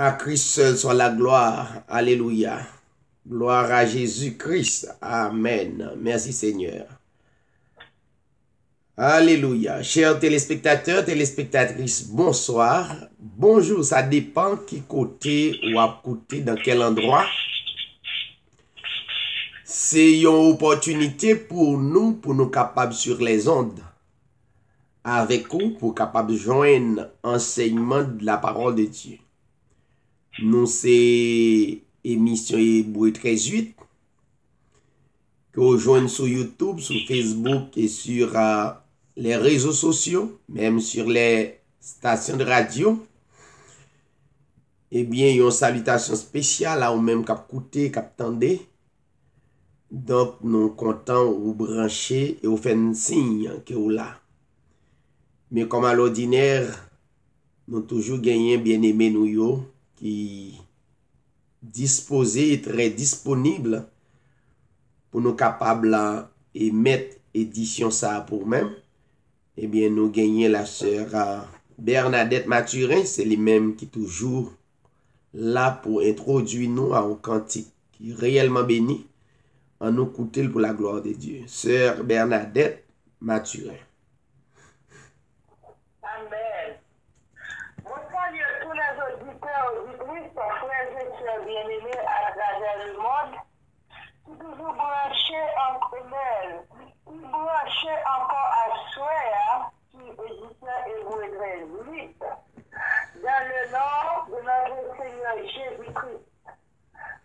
À Christ seul soit la gloire. Alléluia. Gloire à Jésus-Christ. Amen. Merci Seigneur. Alléluia. Chers téléspectateurs, téléspectatrices, bonsoir. Bonjour, ça dépend qui côté ou à côté, dans quel endroit. C'est une opportunité pour nous, pour nous capables sur les ondes. Avec vous, pour capables de joindre enseignement de la parole de Dieu. nou se emisyon e bouye 13-8, ki ou jwenn sou YouTube, sou Facebook, et sur uh, les réseaux sociaux, même sur les stations de radio. Ebyen, eh yon salutasyon spesyal la ou menm kap koute, kap tende. Donk nou kontan ou branche e ou fen sin ke ou la. Men kom al odiner, nou toujou genyen bien eme nou yo. Qui disposé et très disponible pour nous capables et mettre édition ça pour même. Eh bien, nous gagnons la sœur euh, Bernadette Mathurin, c'est lui-même qui est toujours là pour introduire nous à un cantique qui est réellement béni en nous coûter pour la gloire de Dieu. Sœur Bernadette Mathurin. Amen. Mon salut à tous les auditeurs, auditrices, frères et sœurs bien-aimés à travers le monde, toujours branchés en commun, qui branchés encore à hein, qui éditeur et vous 8, dans le nom de notre Seigneur Jésus-Christ.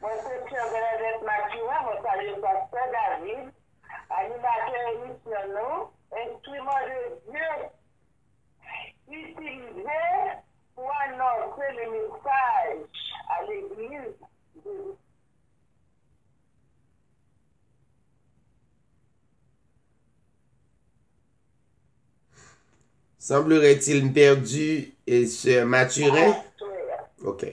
Mon sœur Bernadette Mathurin, mon salut pasteur David, animateur émission nous, instrument de Dieu. Utilisé pour annoncer le message à l'église de Semblerait-il perdu et se Mathurin? Ok.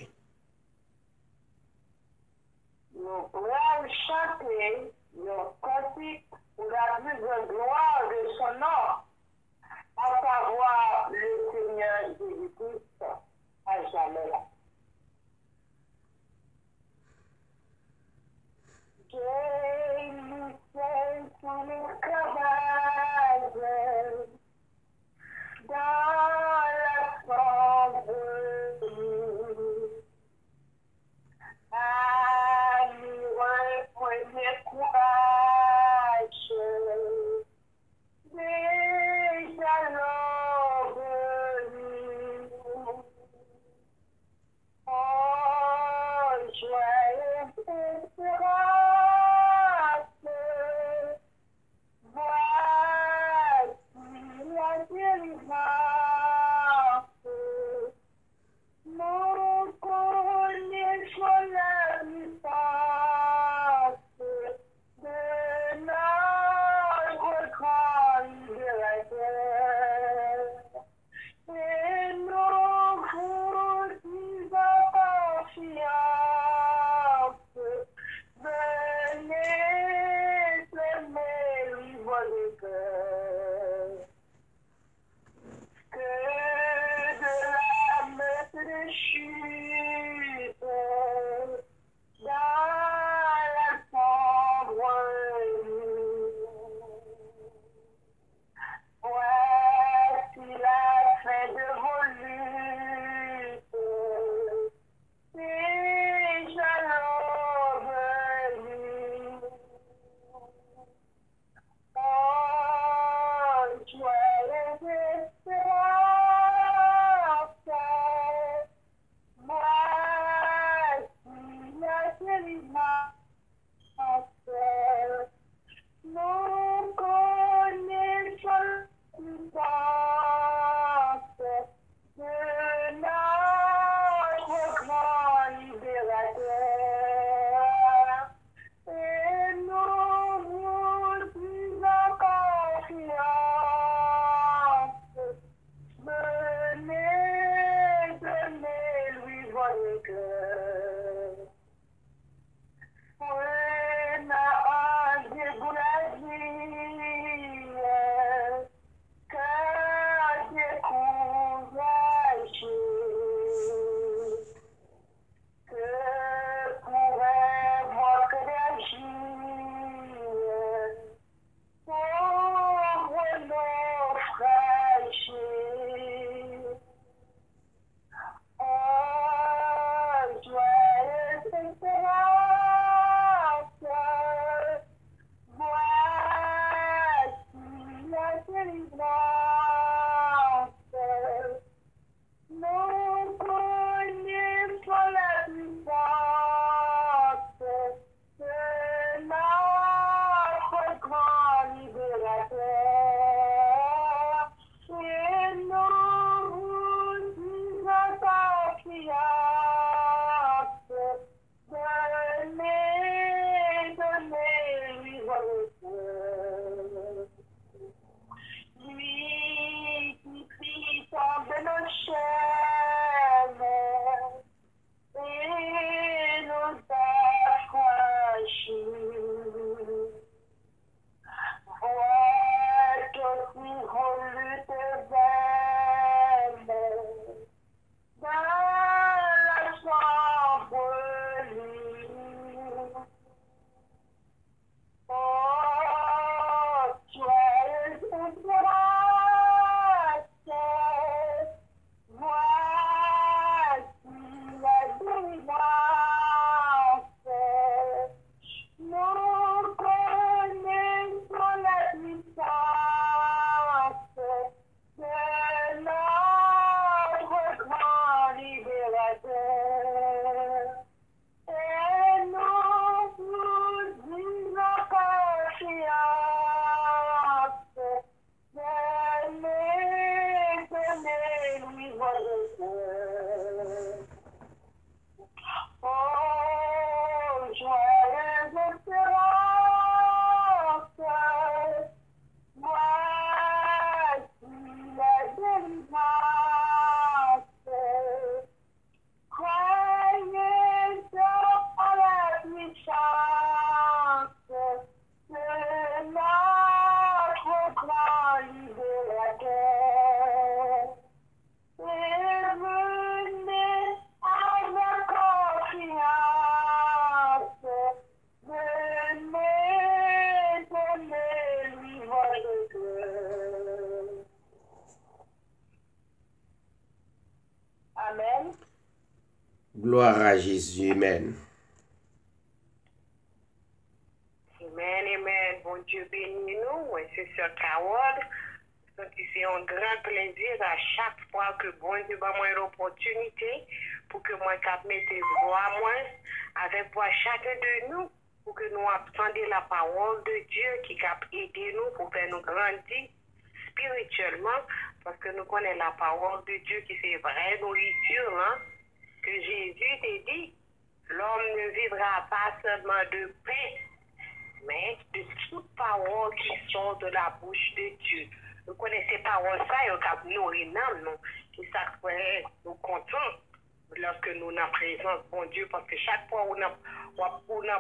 Amen,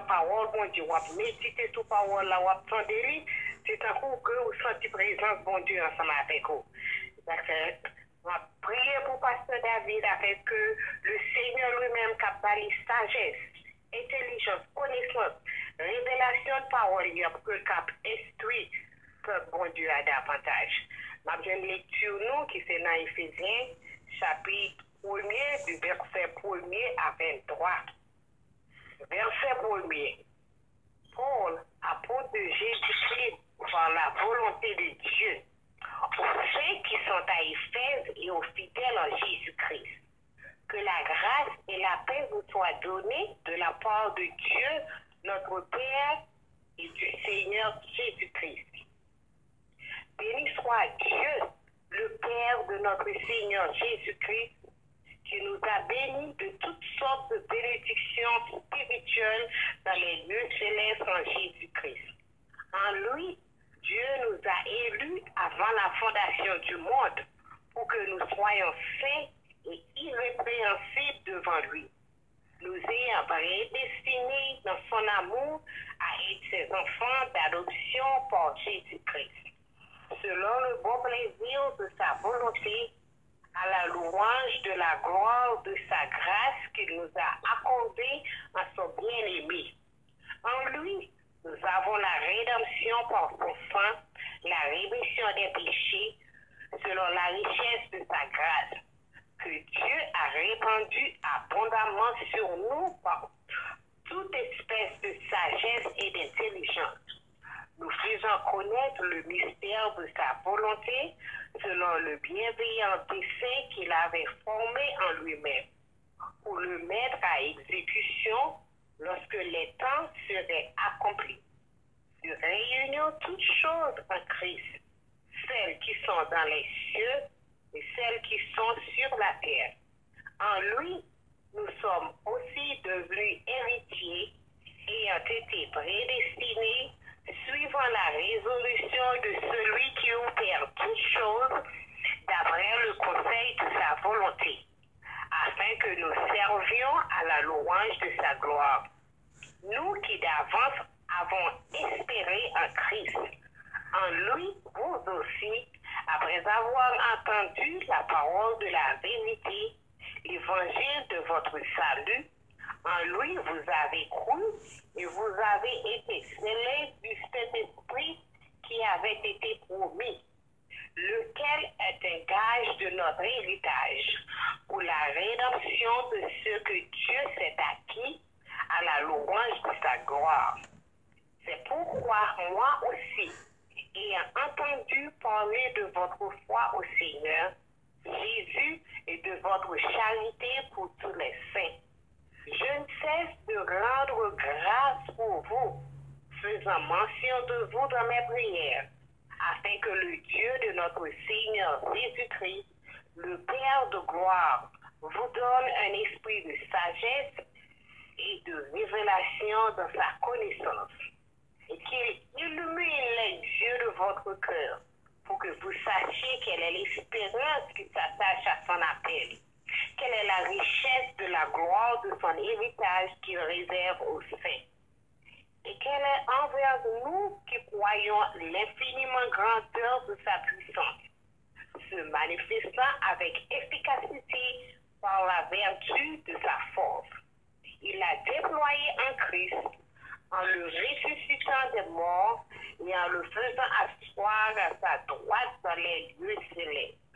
la parol, bon di wap medite sou parol la, wap tondeli, se takou ke ou santi prezans bon di ansama apek ou. Wap priye pou pastor David apek ke le seigneur lui men kap bali sajes, entelijons, konesans, revelasyon parol ya pou ke kap estwi pep bon di a davantaj. Mab jen lektu nou ki se nan Efesien, chapit 1er, du verset 1er a 23. Verset 1er. Paul, apôtre de Jésus-Christ, par la volonté de Dieu, aux saints qui sont à Éphèse et aux fidèles en Jésus-Christ. Que la grâce et la paix vous soient données de la part de Dieu, notre Père, et du Seigneur Jésus-Christ. Béni soit Dieu, le Père de notre Seigneur Jésus-Christ, qui nous a bénis de toutes sortes de bénédictions spirituelles dans les lieux célestes en Jésus-Christ. En lui, Dieu nous a élus avant la fondation du monde pour que nous soyons saints et irrépréhensibles devant lui. Nous ayons prédestinés dans son amour à être ses enfants d'adoption par Jésus-Christ, selon le bon plaisir de sa volonté, à la louange de la gloire de sa grâce qu'il nous a accordée à son bien-aimé. En lui, nous avons la rédemption par son sang, la rémission des péchés, selon la richesse de sa grâce, que Dieu a répandu abondamment sur nous par toute espèce de sagesse et d'intelligence. Nous faisons connaître le mystère de sa volonté selon le bienveillant dessein qu'il avait formé en lui-même, pour le mettre à exécution lorsque les temps seraient accomplis. Nous réunions toutes choses en Christ, celles qui sont dans les cieux et celles qui sont sur la terre. En lui, nous sommes aussi devenus héritiers ayant été prédestinés suivant la résolution de celui qui opère toutes choses d'après le conseil de sa volonté, afin que nous servions à la louange de sa gloire. Nous qui d'avance avons espéré en Christ. En lui, vous aussi, après avoir entendu la parole de la vérité, l'évangile de votre salut, en lui vous avez cru et vous avez été scellés du Saint-Esprit qui avait été promis, lequel est un gage de notre héritage pour la rédemption de ce que Dieu s'est acquis à la louange de sa gloire. C'est pourquoi moi aussi, ayant entendu parler de votre foi au Seigneur, Jésus et de votre charité pour tous les saints, je ne cesse de rendre grâce pour vous, faisant mention de vous dans mes prières, afin que le Dieu de notre Seigneur Jésus-Christ, le Père de gloire, vous donne un esprit de sagesse et de révélation dans sa connaissance, et qu'il illumine les yeux de votre cœur, pour que vous sachiez quelle est l'espérance qui s'attache à son appel quelle est la richesse de la gloire de son héritage qu'il réserve aux saints. Et quelle est envers nous qui croyons l'infiniment grandeur de sa puissance, se manifestant avec efficacité par la vertu de sa force. Il l'a déployé en Christ en le ressuscitant des morts et en le faisant asseoir à sa droite dans les lieux célestes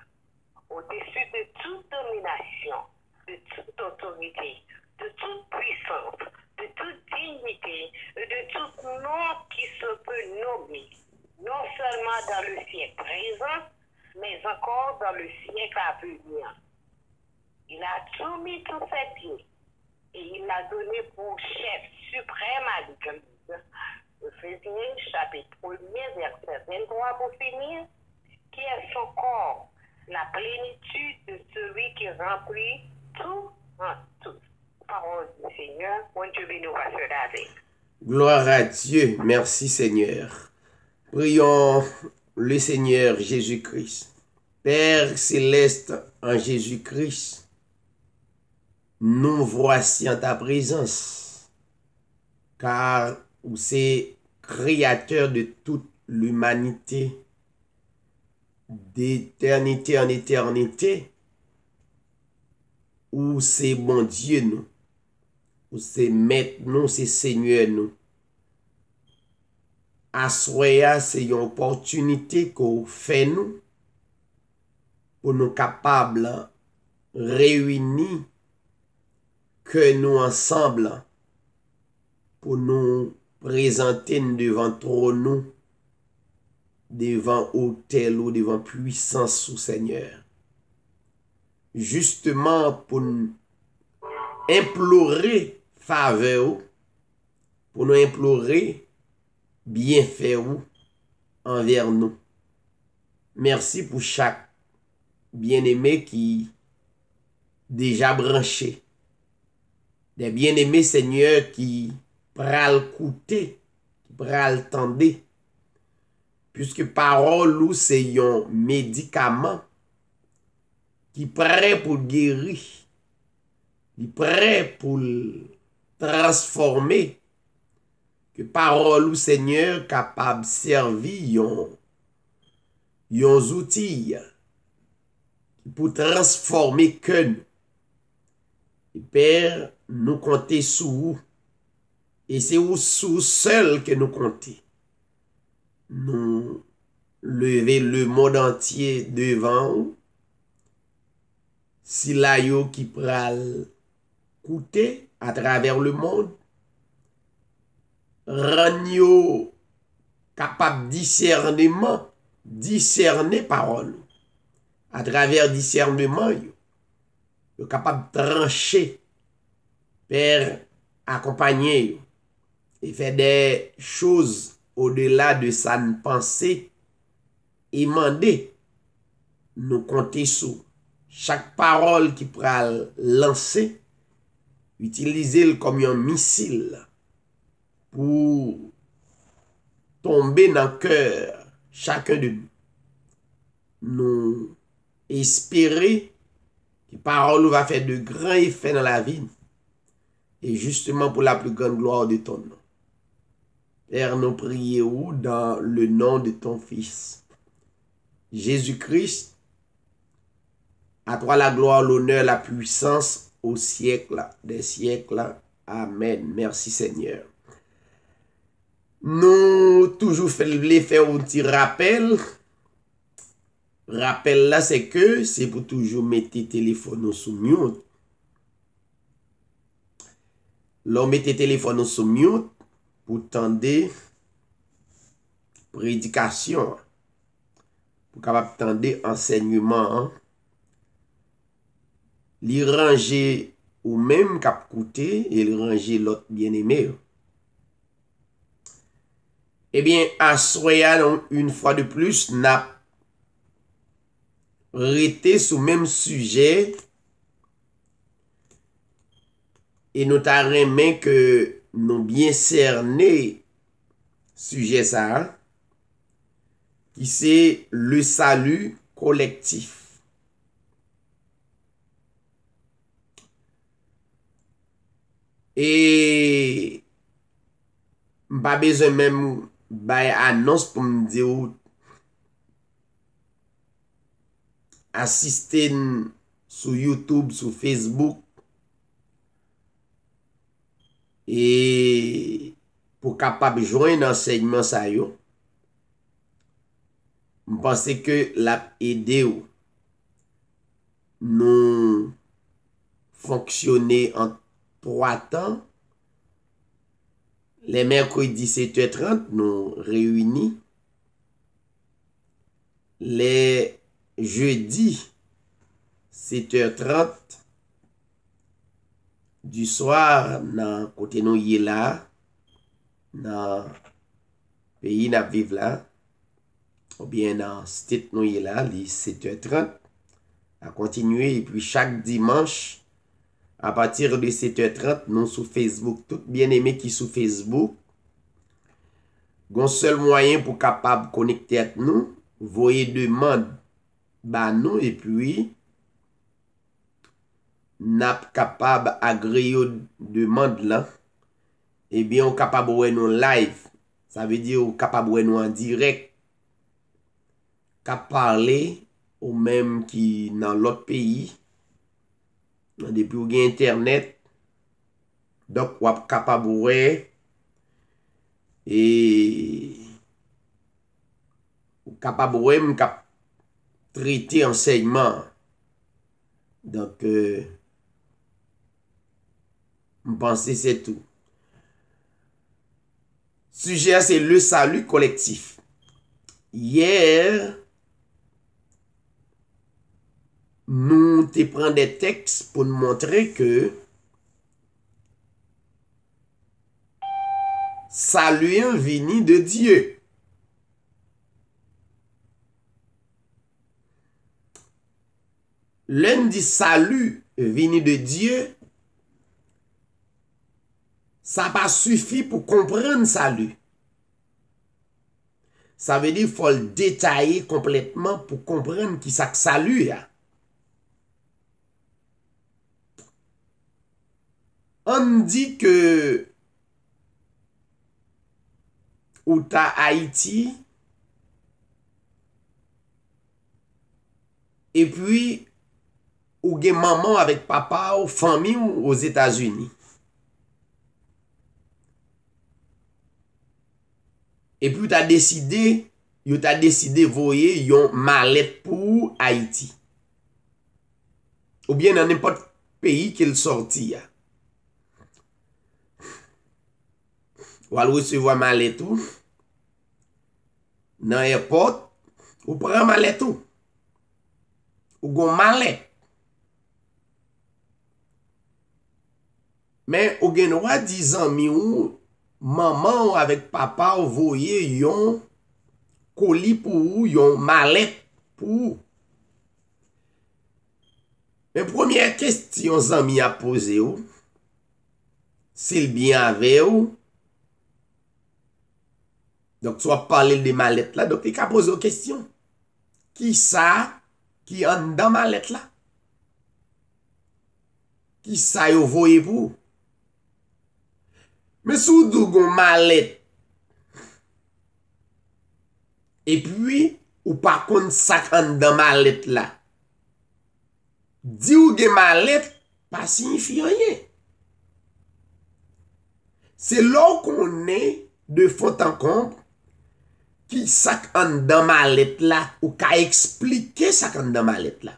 au-dessus de toute domination, de toute autorité, de toute puissance, de toute dignité, de tout nom qui se peut nommer, non seulement dans le siècle présent, mais encore dans le siècle à venir. Il a tout mis tous ses pieds et il l'a donné pour chef suprême à l'Église. Ephésiens chapitre 1, verset 23 pour finir, qui est son corps? La plénitude de celui qui remplit tout en tout. Parole du Seigneur, bon Dieu béni, Pasteur David. Gloire à Dieu. Merci Seigneur. Prions le Seigneur Jésus-Christ. Père céleste en Jésus-Christ, nous voici en ta présence, car c'est créateur de toute l'humanité, d'éternité en éternité, ou c'est bon Dieu nous, ou c'est maître nous, c'est Seigneur nous. Assoya, c'est une opportunité qu'on fait nous pour nous capables réunis que nous ensemble pour nous présenter devant trône devan otel ou devan puissance sou seigneur. Justeman pou nou implore fave ou, pou nou implore bienfe ou anver nou. Mersi pou chak bien-aimé ki deja branché. De bien-aimé seigneur ki pral koute, ki pral tende, Puisque parole ou c'est un médicament qui prêt pour guérir, qui prêt pour transformer, que parole ou Seigneur capable servir yon, yon pour transformer que nous. Et Père, nous compter sous vous. Et c'est vous sous seul que nous comptons. Nous lever le monde entier devant vous. Si yo qui pral coûter à travers le monde, rend capable discernement, discerner parole. À travers discernement, yo, capable de trancher, Père, accompagner et faire des choses au-delà de sa pensée et nous compter sur chaque parole qui pourra lancer, utiliser comme un missile pour tomber dans le cœur chacun de nous. Nous espérer que parole va faire de grands effets dans la vie et justement pour la plus grande gloire de ton nom. Père, nous prions dans le nom de ton Fils, Jésus-Christ. À toi la gloire, l'honneur, la puissance au siècle des siècles. Amen. Merci Seigneur. Nous toujours voulons faire un petit rappel. Rappel là, c'est que c'est pour toujours mettre téléphone sous mute. L'on mette téléphone sous mute pou tende predikasyon, pou kapap tende ensegnman, li range ou menm kap koute, e li range lot bien eme yo. Ebyen, asroya non, un fwa de plus, nap rete sou menm suje, e notare men ke nou byen serne suje sa ki se le salu kolektif. E mba bezon men mou bay anons pou mdi ou asisten sou Youtube, sou Facebook, E pou kapab jwen ensegnman sa yo, mpase ke la ede ou nou fonksyone an 3 tan. Le merkwi 17.30 nou reyouni. Le jeudi 7.30 du soir nan kote nou ye la, nan peyi nan vive la, ou bien nan stit nou ye la, li 7h30, a kontinue, e pi chak dimanche, a patir de 7h30, nou sou Facebook, tout bien eme ki sou Facebook, gon sel mwayen pou kapab konekte at nou, voye deman ba nou, e pi, nap kapab agreyo demand lan, ebyen ou kapab wè nou live, sa ve di ou kapab wè nou an direk, kap parle ou menm ki nan lot peyi, nan depi ou gen internet, dok wap kapab wè, e ou kapab wè m kap trite enseyman, dok e, euh... panse se tou suje a se le salu kolektif yer nou te pren de teks pou nou montre ke saluyen vini de Diyo. Len di salu vini de Diyo, sa pa sufi pou kompren salu. Sa ve di fol detaye kompletman pou kompren ki sak salu ya. An di ke ou ta Haiti e pi ou gen maman avek papa ou fami ou os Etats-Unis. E pi ou ta deside, yo ta deside voye yon malet pou Haiti. Ou bien nan nipot peyi ke l sorti ya. Ou al wesevo a malet ou, nan airport, ou pran malet ou. Ou gon malet. Men, ou gen wadizan mi ou, maman ou avèk papa ou voye yon koli pou ou, yon malet pou ou. Men premier kestyon zan mi ap pose ou, sil bien ave ou, Donk sou ap pale de malet la, donk e ka pose ou kestyon. Ki sa ki an dan malet la? Ki sa yo voye pou ou? Me sou dou gon malet. E pwi, ou pa kon sak an dan malet la. Di ou gen malet, pa signifiyoye. Se lò konen de fote an komp, ki sak an dan malet la ou ka eksplike sak an dan malet la.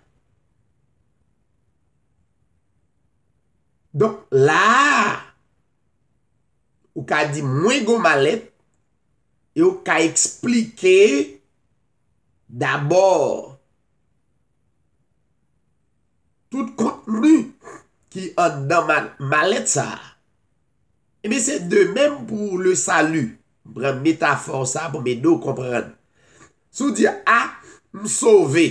Donk la, ou ka di mwen malet, e ou ka eksplike dabor tout kontenu ki an dan malet sa. Ebe se de menm pou le salu. Bre metafor sa pou me do kompren. Sou di a m souve.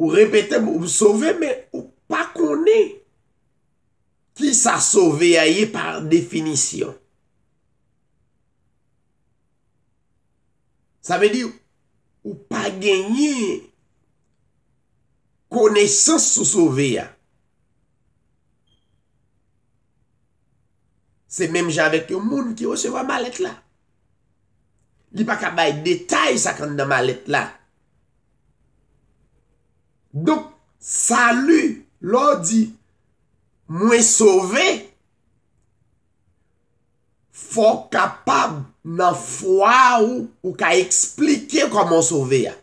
Ou repete m ou souve, me ou pa kone. Ki sa souve a ye par definisyon. Sa ve di ou pa genye konesans sou souve ya. Se menm javek yo moun ki yo se va malet la. Li pa ka bay detay sa kan de malet la. Donk, salu, lo di, mwen sove, fò kapab nan fwa ou, ou ka eksplike koman sove ya.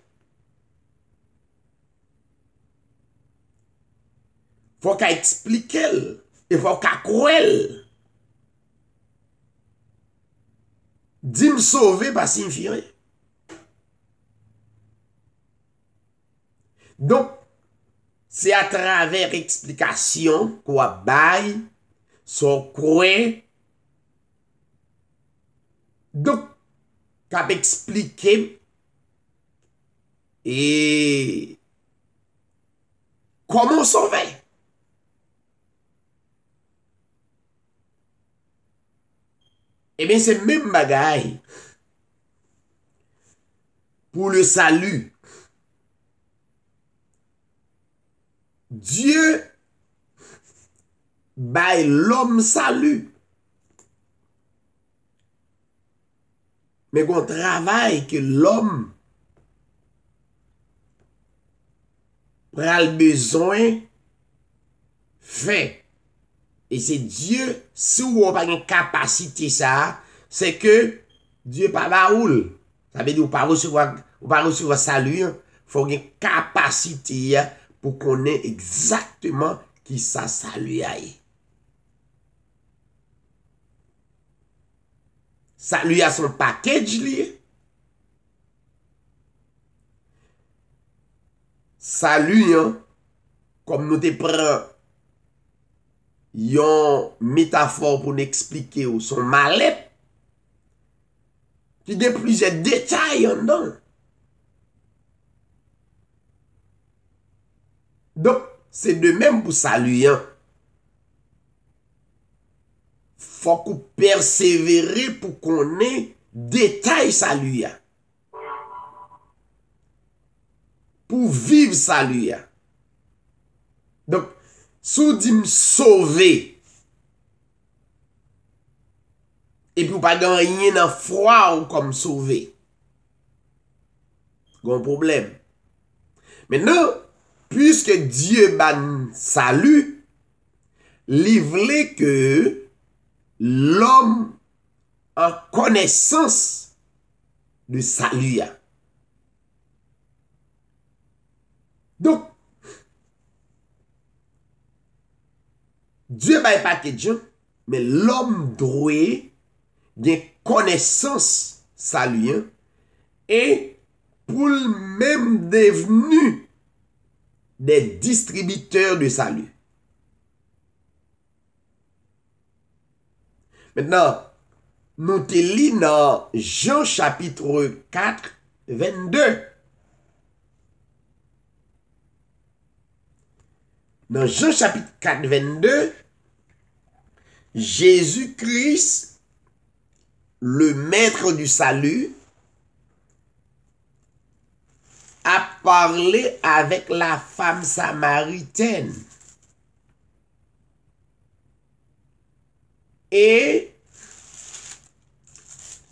Fò ka eksplike l, e fò ka kouel. Di m sove pa sinfire. Donk, se a traver eksplikasyon kwa bay, son kwen, donk, kap eksplike, e, koman sove? E ben se men bagay, pou le salu, Dieu bay l'homme salut. Mais qu'on travail que l'homme pral besoin fait. Et c'est Dieu, si ou ou pa gen kapasite sa, c'est que Dieu pa ba oul. Ça veut dire ou pa recevoir salut, faut gen kapasite ya pou konen ekzaktman ki sa salu ya ye. Salu ya son pakej li. Salu yon, kom nou te pren yon metafor pou n'explike ou son de plize detay yon don. Donk, se de menm pou saluyen, fok ou persevere pou konen detay saluyen. Pou viv saluyen. Donk, sou di m souve, e pou pa ganyen nan fwa ou kom souve. Gon problem. Men nou, Puisque Dieu ban salut, li vle ke l'homme an konesans de salut ya. Donk, Dieu bay pa ke djon, men l'homme droue gen konesans salut ya, e pou l'mem devenu des distributeurs de salut. Maintenant, nous te lis dans Jean chapitre 4, 22. Dans Jean chapitre 4, 22, Jésus-Christ, le maître du salut, a parlé avec la femme samaritaine. Et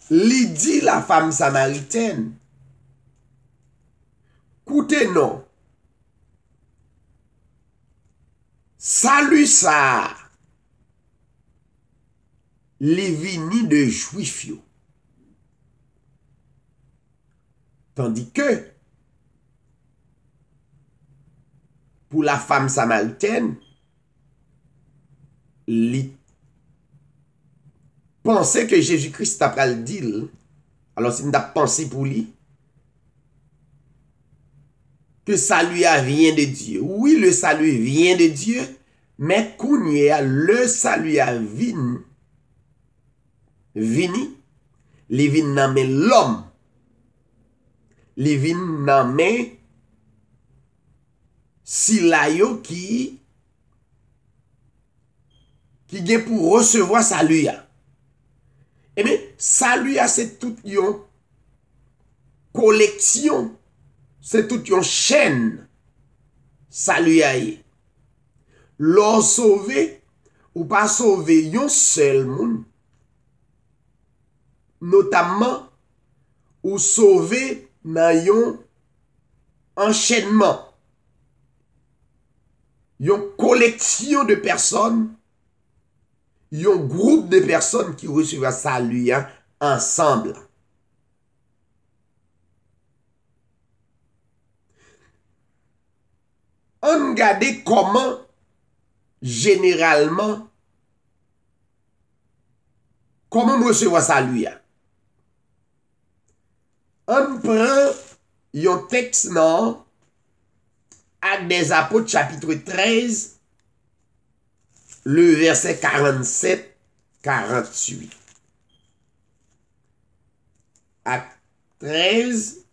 dit la femme samaritaine, écoutez non, salut ça, les vini de juifs. Tandis que pou la fam samalten, li pense ke Jésus-Christ ap pral dil, alon si n da pense pou li, ke salu ya vyen de Diyo. Oui, le salu vyen de Diyo, men kounye a le salu ya vin, vini, li vin nan men l'om, li vin nan men la yo ki ki gen pou resevo salu ya. Eme, salu ya se tout yon koleksyon, se tout yon chen salu ya. Lò sove ou pa sove yon sel moun. Notamman ou sove nan yon enchenman. Yon koleksyon de person, yon group de person ki resuva saluyan ansamble. An gade koman generalman koman resuva saluyan. An pren yon teks nan Actes des Apôtres, chapitre 13, le verset 47-48. Acte 13,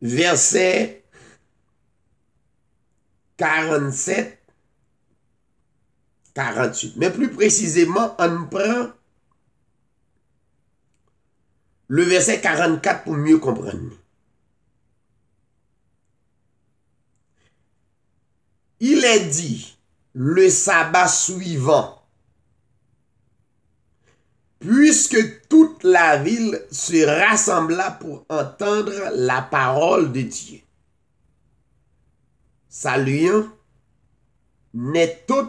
verset 47, 48. Mais plus précisément, on prend le verset 44 pour mieux comprendre. Il est dit, le sabbat suivant, puisque toute la ville se rassembla pour entendre la parole de Dieu. Saluant n'est tout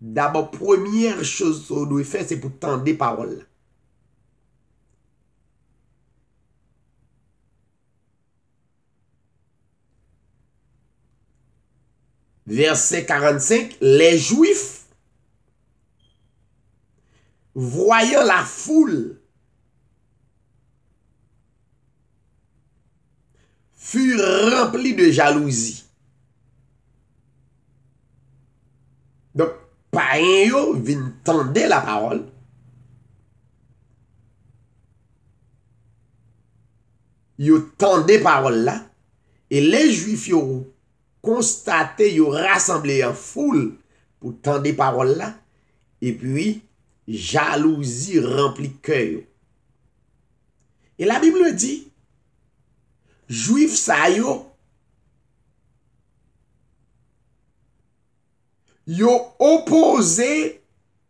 d'abord première chose qu'on doit faire, c'est pour tendre paroles. Verset 45, les Juifs, voyant la foule, furent remplis de jalousie. Donc, païens yo vin tendre la parole. Yo tende parole là. Et les juifs yo constaté, yo rassemblé en foule pour tendre parole là. Et puis, jalousie remplit cœur. Et la Bible dit, juif sa yo, yo opposé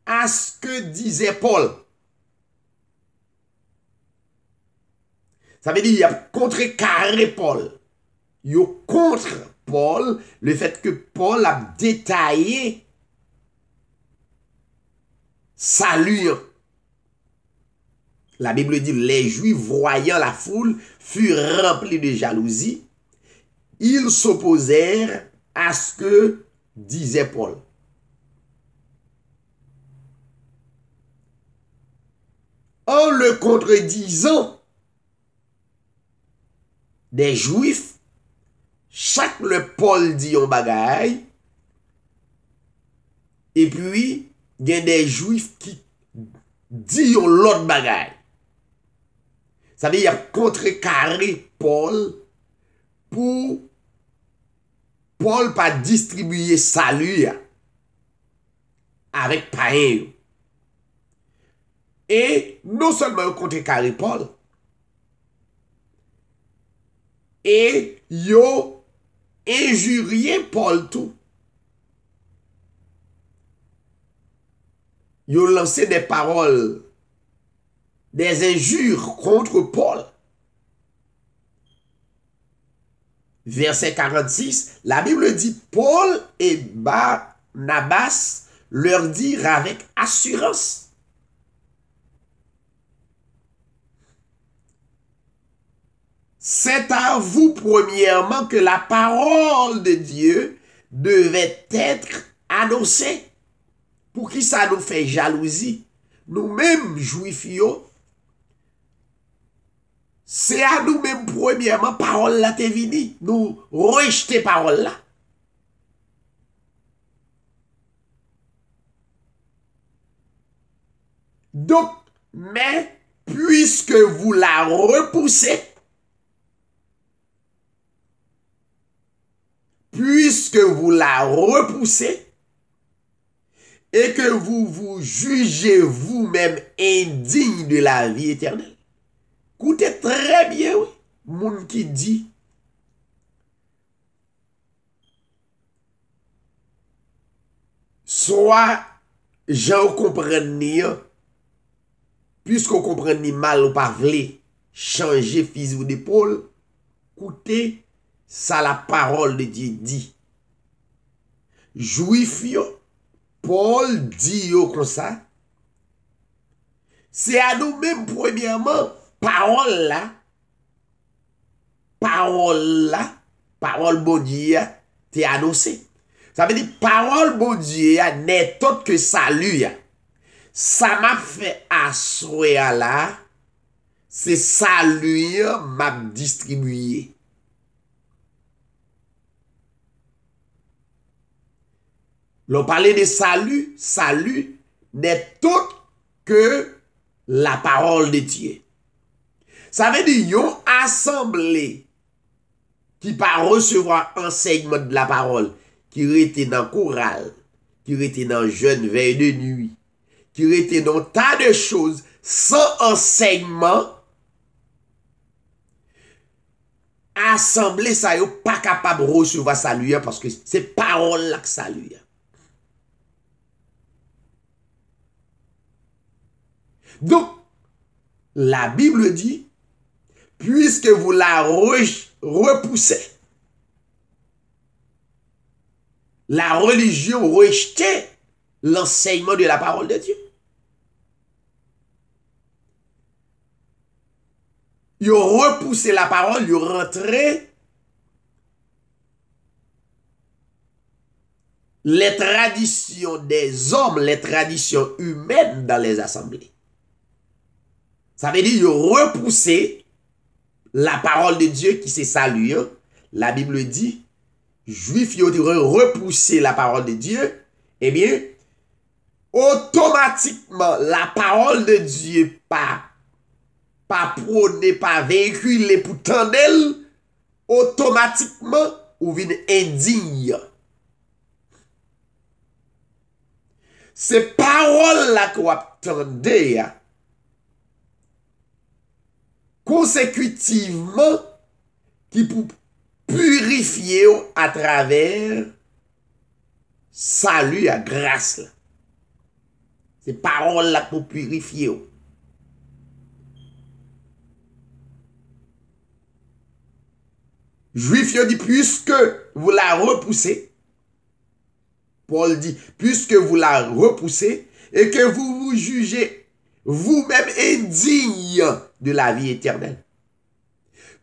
à ce que disait Paul. Ça veut dire, il a contrecarré Paul. Yo contre Paul, le fait que Paul a détaillé salut. La Bible dit, les Juifs, voyant la foule, furent remplis de jalousie. Ils s'opposèrent à ce que disait Paul. En le contredisant des Juifs, le Paul di yon bagay, e pwi gen de Jouif ki di yon lot bagay. Sa de yon kontre kare Paul pou Paul pa distribuye salu ya avèk paen yo. E non solman yon kontre kare Paul, e yo injurié Paul tout. Yo lancé des paroles, des injures contre Paul. Verset 46, la Bible dit, Paul et Barnabas leur dirent avec assurance. C'est à vous premièrement que la parole de Dieu devait être annoncée. Pour qui ça nous fait jalousie? Nous-mêmes, juifs, c'est à nous-mêmes premièrement parole là t'est venue. Nous rejeter parole là. Donc, mais puisque vous la repoussez, puisque vous la repoussez, et que vous vous jugez vous-même indigne de la vie éternelle. Écoutez très bien, oui. Moun qui dit, soit j'en comprenne ni, puisqu'on comprenne ni mal ou pas vle, changer physique ou d'épaule, écoutez, ça la parole de Dieu dit. Juif yo, Paul dit yo comme ça, c'est à nous-mêmes premièrement, parole là, parole là, parole bon Dieu, t'es annoncé. Ça veut dire parole bon Dieu n'est autre que salut. Ça m'a fait asseoir là, se saluye map distribuye. L'on pale de salu, salu net tout ke la parol de Diyo. Sa ve di yon asemble ki pa resevo enseyman de la parol ki rete nan koural, ki rete nan jen vey de nui, ki rete nan ta de chouz san enseyman, asemble sa yo pa kapab resevo saluyen paske se parol la k saluyen. Donc, la Bible dit, puisque vous la repoussez, la religion rejetait l'enseignement de la parole de Dieu. Ils ont repoussé la parole, ils ont rentré les traditions des hommes, les traditions humaines dans les assemblées. Sa ve di yo repousse la parol de Diyo ki se salu yo. La Bible di, juif yo te repousse la parol de Diyo. Ebyen, eh otomatikman la parol de Diyo pa, pa prone, pa vekule pou tendel, otomatikman ou vin indigne. Se parol la kwa tende ya, konsekutiveman ki pou purifiye ou a traver salu a gras la. Se parol la pou purifiye ou. Juif yo di, puisque vous la repoussez, Paul di, puisque vous la repoussez, et que vous vous jugez vous-même indigne de la vie éternelle.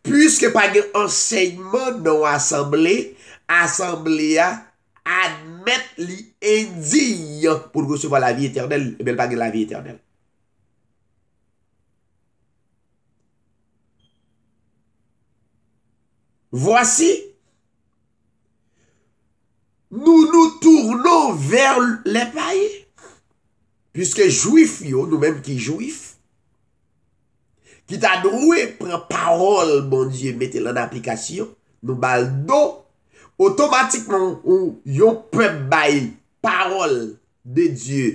Puisque pas de enseignement dans l'assemblée, l'assemblée admet l'indigne pour recevoir la vie éternelle, et bien pas de la vie éternelle. Voici, nous nous tournons vers les païens. Puisque juif yo, nous mêmes qui juifs, ki ta drouè pren parol, bon diye, mette lan aplikasyon, nou bal do, otomatikman ou yon pep bay parol de diye,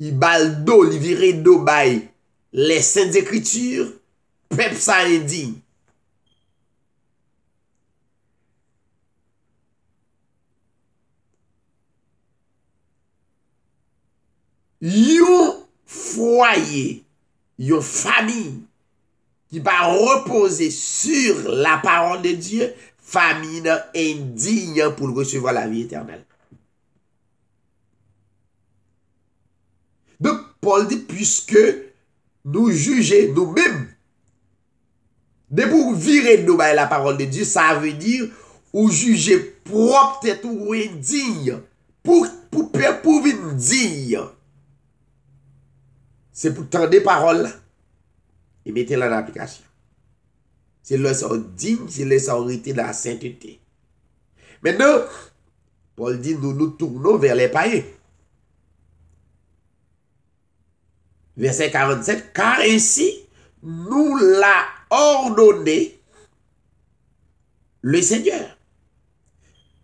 i bal do, li vire do bay, les sèntes ekritur, pep sa indi. Yon fwaye, yon famille qui va reposer sur la parole de Dieu, famille indigne pour recevoir la vie éternelle. Donc, Paul dit, puisque nous juger nous-mêmes, de pour virer nous la parole de Dieu, ça veut dire ou juger propre tête ou indigne, pour, pour, pour, pour dire c'est pour tendre des paroles et mettre en application. C'est le sort digne, c'est le sororité de la sainteté. Maintenant, Paul dit, nous nous tournons vers les païens. Verset 47, car ainsi nous l'a ordonné le Seigneur.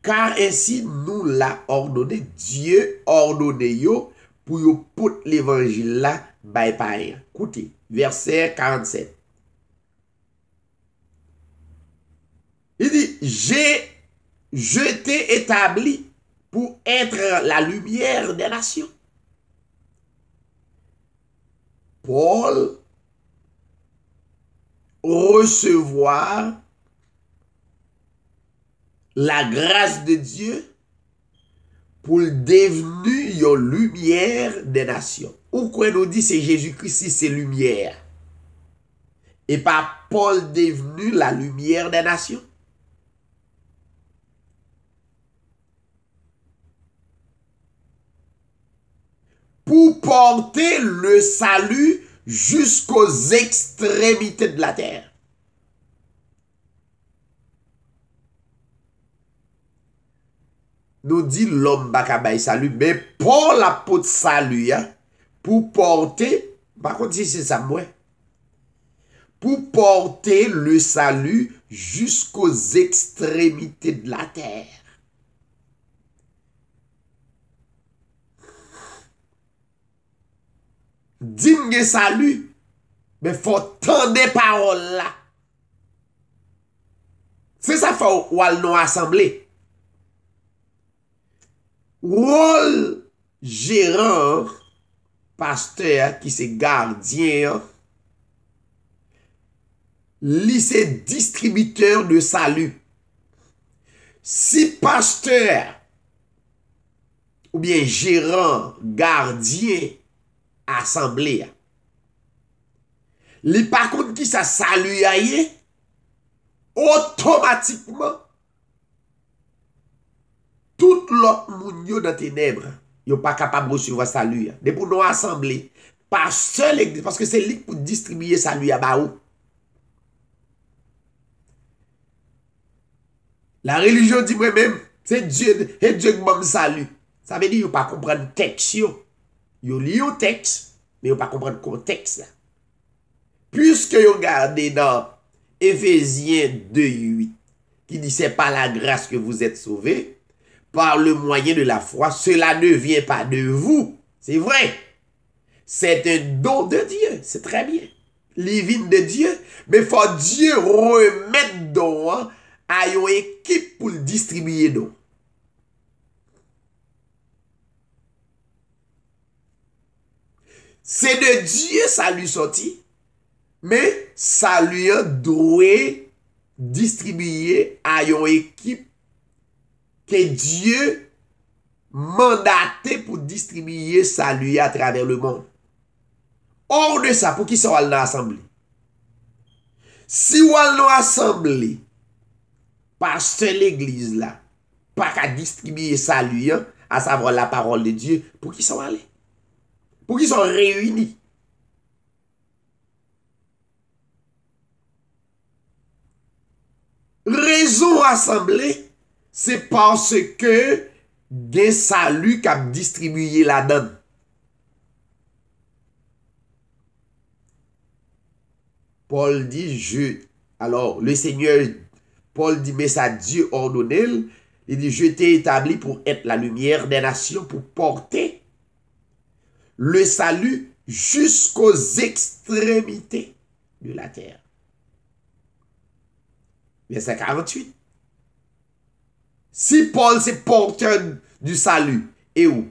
Car ainsi nous l'a ordonné, Dieu ordonné yo pour yo l'évangile là bay païen. Écoutez, verset 47. Il dit, j'ai, je t'ai établi pour être la lumière des nations. Paul recevoir la grâce de Dieu pour devenir une lumière des nations. Ou quoi nous dit c'est Jésus-Christ, c'est lumière. Et pas Paul devenu la lumière des nations. Pour porter le salut jusqu'aux extrémités de la terre. Nous dit l'homme baka salut, mais pour la peau de salut, hein, pour porter, par contre, c'est ça, pour porter le salut jusqu'aux extrémités de la terre. Digne salut, mais faut tant des paroles là. C'est ça faut ou nous assembler. Rol jeran pasteur ki se gardyen li se distribiteur de salu. Si pasteur ou bien jeran gardyen asemble ya, li pakoun ki sa salu ya ye, otomatikman tout l'autre monde dans dans ténèbres yo pas capable de recevoir salut de pour nous assembler parce que c'est lui pour distribuer salut à baou la religion dit moi-même c'est Dieu Dieu qui m'a salut ça veut dire yo pas comprendre texte yo. Yo li au texte mais yo pas comprendre contexte puisque yo regardez dans Éphésiens 2.8 qui dit c'est par la grâce que vous êtes sauvés par le moyen de la foi, cela ne vient pas de vous. C'est vrai. C'est un don de Dieu. C'est très bien. Livine de Dieu. Mais faut Dieu remettre don hein, à une équipe pour distribuer don. C'est de Dieu ça lui sorti. Mais ça lui a doué distribuer à une équipe que Dieu mandaté pour distribuer salut à travers le monde. Hors de ça, pour qui sont dans l'assemblée? Si on dans l'assemblée, parce que l'église là, pas qu'à distribuer salut, hein, à savoir la parole de Dieu, pour qui sont allés? Pour qui sont réunis? Raison assemblée, c'est parce que des salut qui a distribué la donne. Paul dit, je, alors le Seigneur, Paul dit, mais ça Dieu ordonné, il dit, je t'ai établi pour être la lumière des nations, pour porter le salut jusqu'aux extrémités de la terre. Verset 48. Si Paul c'est porteur du salut, et où?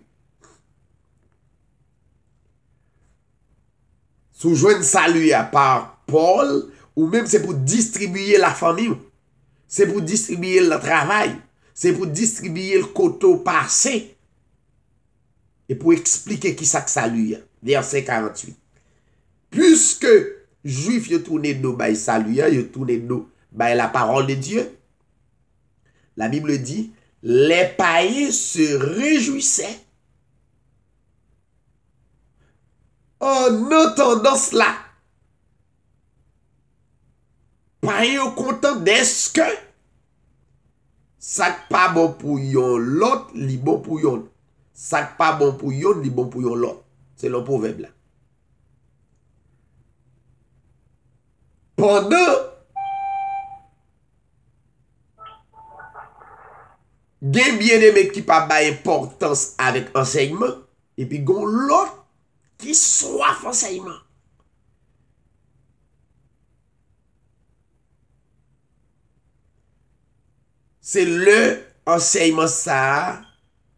Sous joindre salut à part Paul, ou même c'est pour distribuer la famille, c'est pour distribuer le travail, c'est pour distribuer le coteau passé, et pour expliquer qui ça que salut, verset 48. Puisque juif yo tourné nous by salut, yo tourné nous by la parole de Dieu, la Bible dit, les païens se réjouissaient en entendant cela. Païens content d'est-ce que ça pas bon pour yon l'autre, li bon pour yon. Pas bon pour yon, li bon pour yon l'autre. C'est le proverbe là. Pendant Gen bien eme ki pa ba importans avèk anseyman, epi gon lot ki soaf anseyman. Se le anseyman sa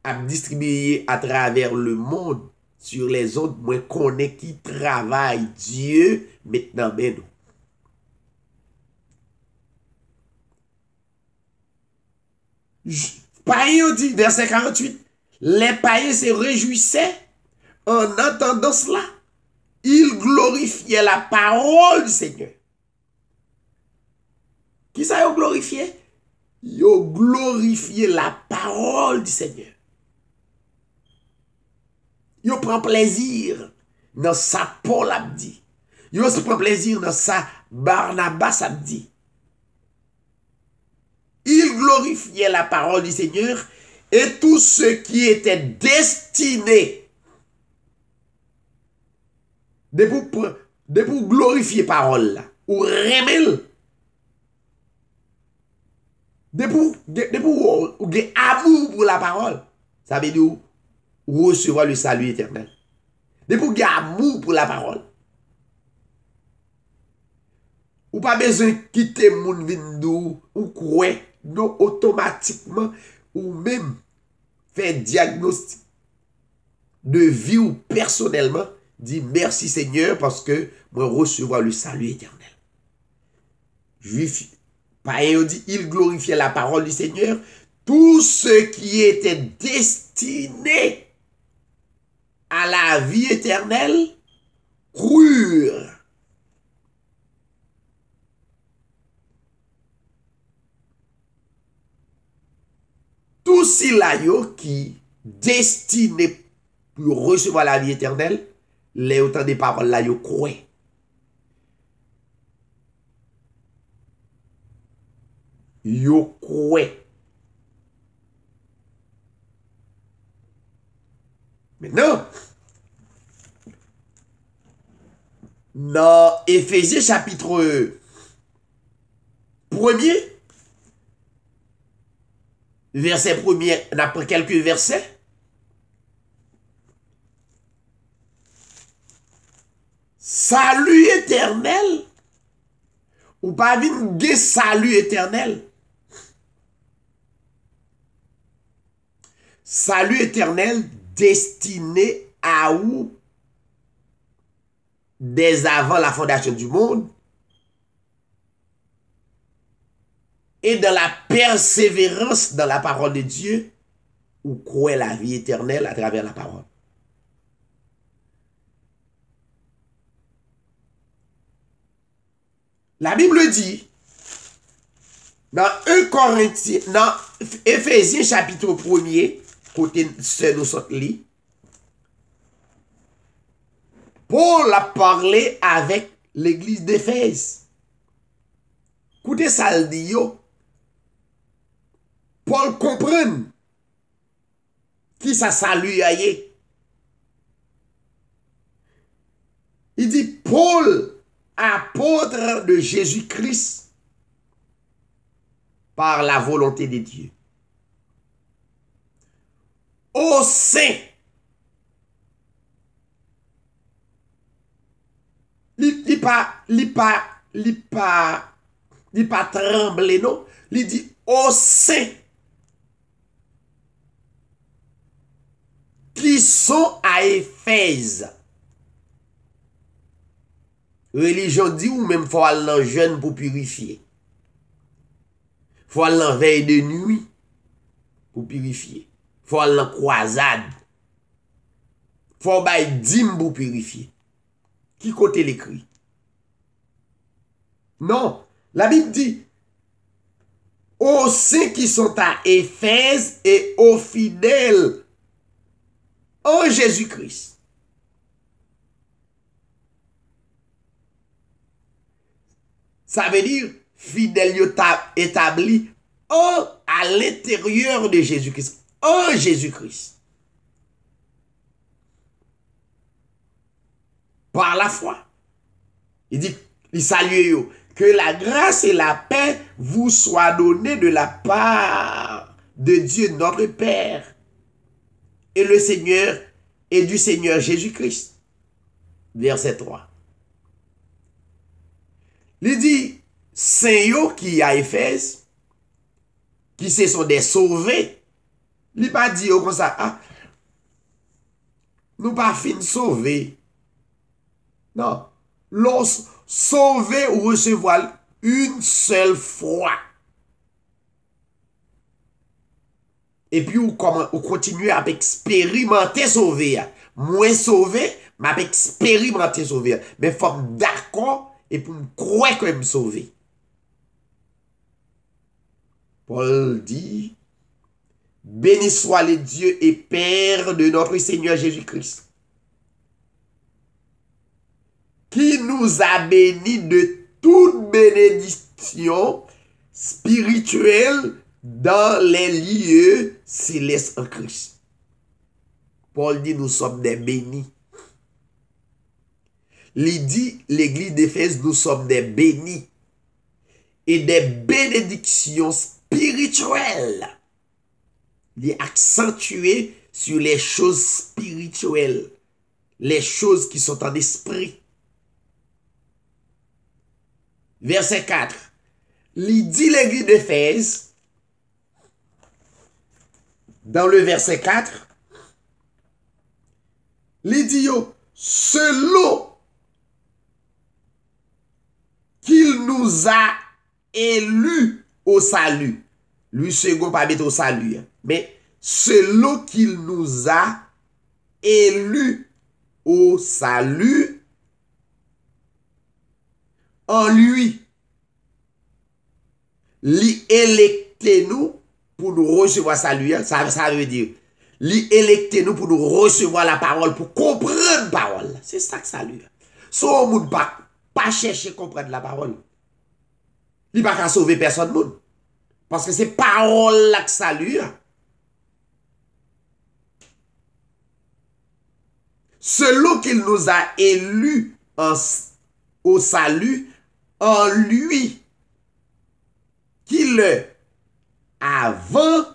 ap distribuye a traver le moun sur les ont mwen konen ki travay Diyo met nan men nou. J... Païens dit, verset 48, les païens se réjouissaient en entendant cela. Ils glorifiaient la parole du Seigneur. Qui ça a glorifié? Ils glorifié la parole du Seigneur. Ils prend plaisir dans sa Paul a dit. Yo se prend plaisir dans ça. Barnabas a dit. Il glorifiait la parole du Seigneur et tout ce qui était destiné de pour, de pour glorifier parole ou remettre de pour, de, ou, amour pour la parole, ça veut dire recevoir le salut éternel. De pour amour pour la parole. Ou pas besoin de quitter mon vindou ou quoi, non automatiquement ou même faire diagnostic de vie ou personnellement, dit merci Seigneur parce que moi recevoir le salut éternel. Juif, païen dit, il glorifiait la parole du Seigneur. Tout ce qui était destiné à la vie éternelle crurent. Tout cela qui destiné pour recevoir la vie éternelle, les autant des paroles là yo yo kwe. Maintenant, dans Éphésiens chapitre 1er, verset 1er, d'après quelques versets, salut éternel, ou pas vin salut éternel, salut éternel destiné à où? Dès avant la fondation du monde et dans la persévérance dans la parole de Dieu ou croit la vie éternelle à travers la parole. La Bible dit dans 1 Corinthiens, dans Éphésiens chapitre 1er, côté se nous sommes Paul a parlé avec l'église d'Éphèse. Écoutez ça le dit Paul comprend qui ça salue. Il dit Paul, apôtre de Jésus-Christ, par la volonté de Dieu au sein. Li, pas, li pas, li pas, li pas tremble, non? Li dit au sein. qui sont à Éphèse. Religion dit ou même faut aller en jeûne pour purifier. Faut aller en veille de nuit pour purifier. Faut aller en croisade. Faut bail dîme pour purifier. Qui côté l'écrit Non, la Bible dit aux saints qui sont à Éphèse et aux fidèles en Jésus-Christ. Ça veut dire fidèle établi en, à l'intérieur de Jésus-Christ, en Jésus-Christ. Par la foi. Il dit, il salue que la grâce et la paix vous soient données de la part de Dieu notre Père et le Seigneur et du Seigneur Jésus-Christ. Verset 3. Il dit, Saint qui à Éphèse, qui se sont des sauvés, Li pa di yo kon sa, ah, nou pa fin sove. Non, lò sove ou resevoal un sel fwa. E pi ou kontinu ap eksperimante sove ya. Mwen sove, m ap eksperimante sove ya. Men fòm dakon, e pou m kouè kwen m sove. Paul di, Béni soit le Dieu et Père de notre Seigneur Jésus-Christ. qui nous a bénis de toute bénédiction spirituelle dans les lieux célestes en Christ. Paul dit, nous sommes des bénis. Il dit, l'église d'Éphèse, nous sommes des bénis et des bénédictions spirituelles. Il est accentué sur les choses spirituelles, les choses qui sont en esprit. Verset 4. Il dit l'église d'Éphèse, dans le verset 4, il dit, selon qu'il nous a élus au salut. Lui, second, pas mettre au salut. Hein. Mais selon qu'il nous a élus au salut, en lui, li électé nous pour nous recevoir salut. Hein. Ça, ça veut dire, li électé nous pour nous recevoir la parole, pour comprendre la parole. C'est ça que salut. Sans monde pas, pas chercher à comprendre la parole. Il pas sauver personne. Parce que c'est parole là que salut. Hein. Selon qu'il nous a élus au salut, en lui, qu'il avant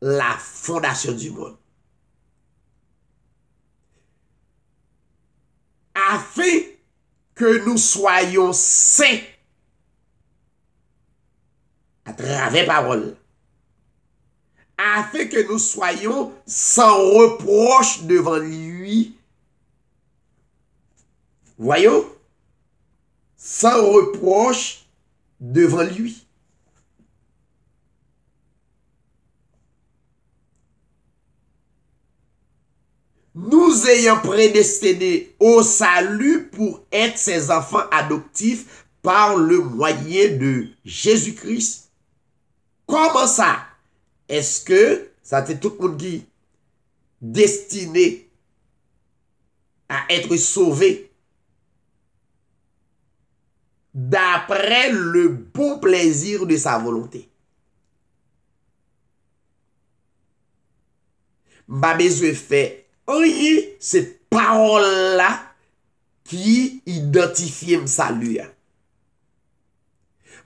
la fondation du monde. Afin que nous soyons saints à travers parole. Afin que nous soyons sans reproche devant lui. Voyons, sans reproche devant lui. Nous ayant prédestinés au salut pour être ses enfants adoptifs par le moyen de Jésus-Christ. Comment ça? Est-ce que ça c'est tout le monde qui destiné à être sauvé? D'après le bon plaisir de sa volonté? M'a besoin fait Oye, se parol la ki identifiye m salu ya.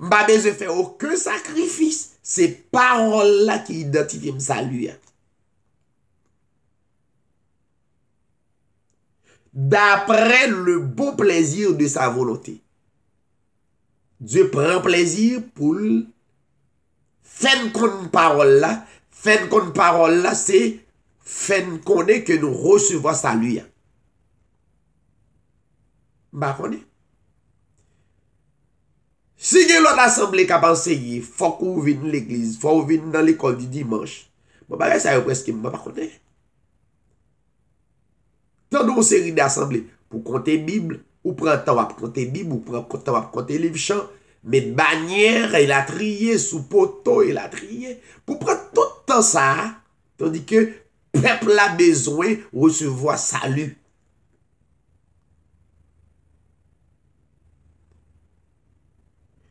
Mba beze fe ouke sakrifis, se parol la ki identifiye le bon plezir de sa volote. Dje pren plezir pou fen kon parol la. Fen kon parol la se fen konen ke nou resuvan salu ya. Ba konen. Si gen lòt asemble kapanse ye, fòk ou vin l'eglise, fòk ou vin nan l'ekol di dimanche, mwen bagay sa yo preske mwen pa konen. Tan nou seri de asemble, pou konte Bibli, ou pran tan wap konte Bibli, ou pran tan wap konte liv chan, met banyer el triye, sou poto el triye, pou pran tout tan sa, tandi ke peuple a besoin recevoir salut.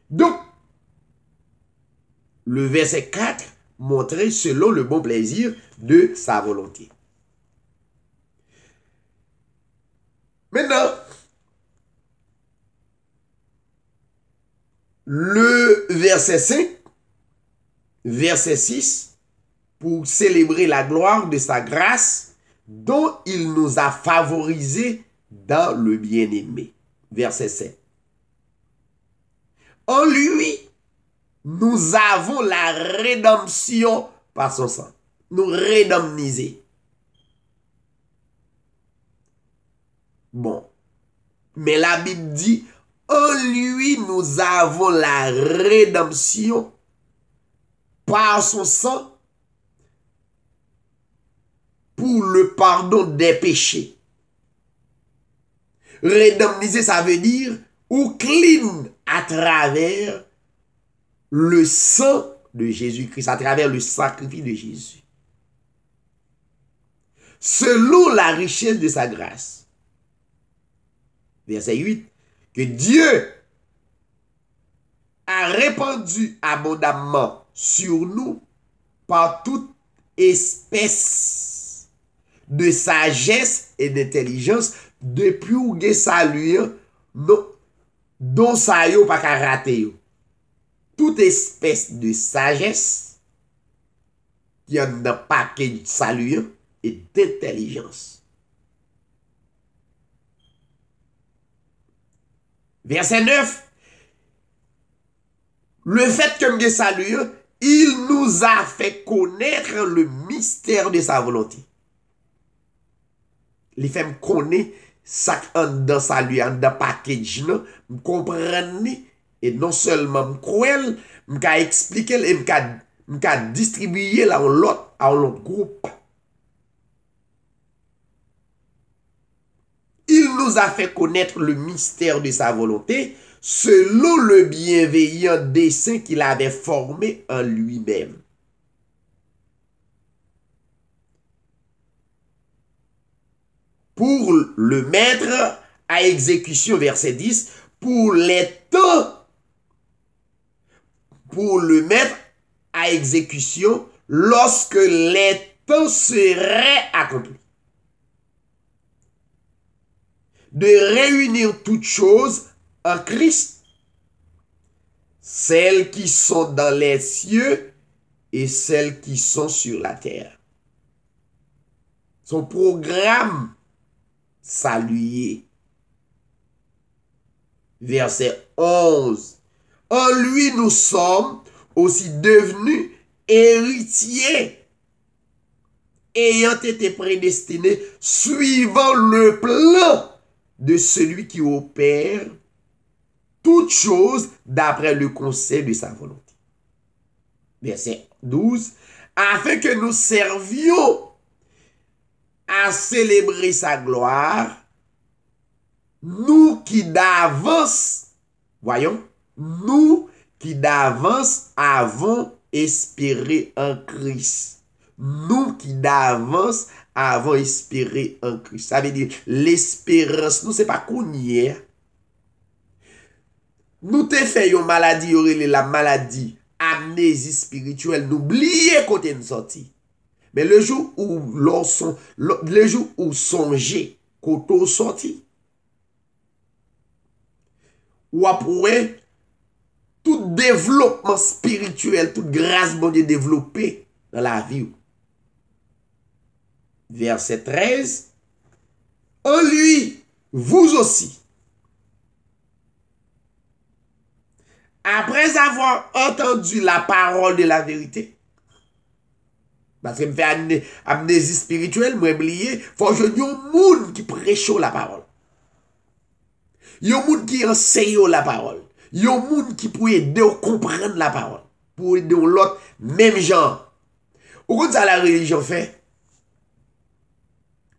Donc, le verset 4 montrait selon le bon plaisir de sa volonté. Maintenant, le verset 5, verset 6, pour célébrer la gloire de sa grâce dont il nous a favorisés dans le bien-aimé. Verset 7. En lui, nous avons la rédemption par son sang. Nous rédempniser. Bon. Mais la Bible dit, en lui, nous avons la rédemption par son sang pour le pardon des péchés. Rédempniser, ça veut dire ou clean à travers le sang de Jésus-Christ, à travers le sacrifice de Jésus. Selon la richesse de sa grâce. Verset 8. que Dieu a répandu abondamment sur nous par toute espèce de sagesse et d'intelligence depuis ou ge saluyen non, don sa yo pa ka rate yo. Tout espèce de sagesse ki an nan pa ke saluyen et d'intelligence. Verset 9. Le fait que me salue, il nous a fait connaître le mystère de sa volonté. li fèm konè sak an dan sa li an dan package nan, m kompren ni, e non selman m kouel, m ka eksplike l, e m ka, m ka distribuye la an lot, an lot group. Il nou a fait connaître le mystère de sa volonté, selon le bienveillant dessein qu'il avait formé an lui-même. Pour le mettre à exécution, verset 10, pour les temps, pour le mettre à exécution lorsque les temps seraient accomplis. De réunir toutes choses en Christ, celles qui sont dans les cieux et celles qui sont sur la terre. Son programme saluer. Verset 11. En lui, nous sommes aussi devenus héritiers, ayant été prédestinés suivant le plan de celui qui opère toutes choses d'après le conseil de sa volonté. Verset 12. Afin que nous servions a selebri sa gloar, nou ki davans, voyon, nou ki davans avon espere an kris. Nou ki davans avon espere an kris. Sa ve di, l'esperans nou se pa kounye. Nou te fe yon maladi yorele la maladi amnezi spirituel, nou bliye kote nsoti. Mais le jour où son, le, jour où songez koto sorti, ou après tout développement spirituel, toute grâce bon Dieu développée dans la vie. Verset 13. En lui, vous aussi, après avoir entendu la parole de la vérité, Baske m fè amnezi spirituel, mwen bliye, fò jò yon moun ki precho la parol. Yon moun ki anseyo la parol. Yon moun ki pouye de ou kompren la parol. Pouye de ou lot, mèm jan. Ou kon sa la religion fè?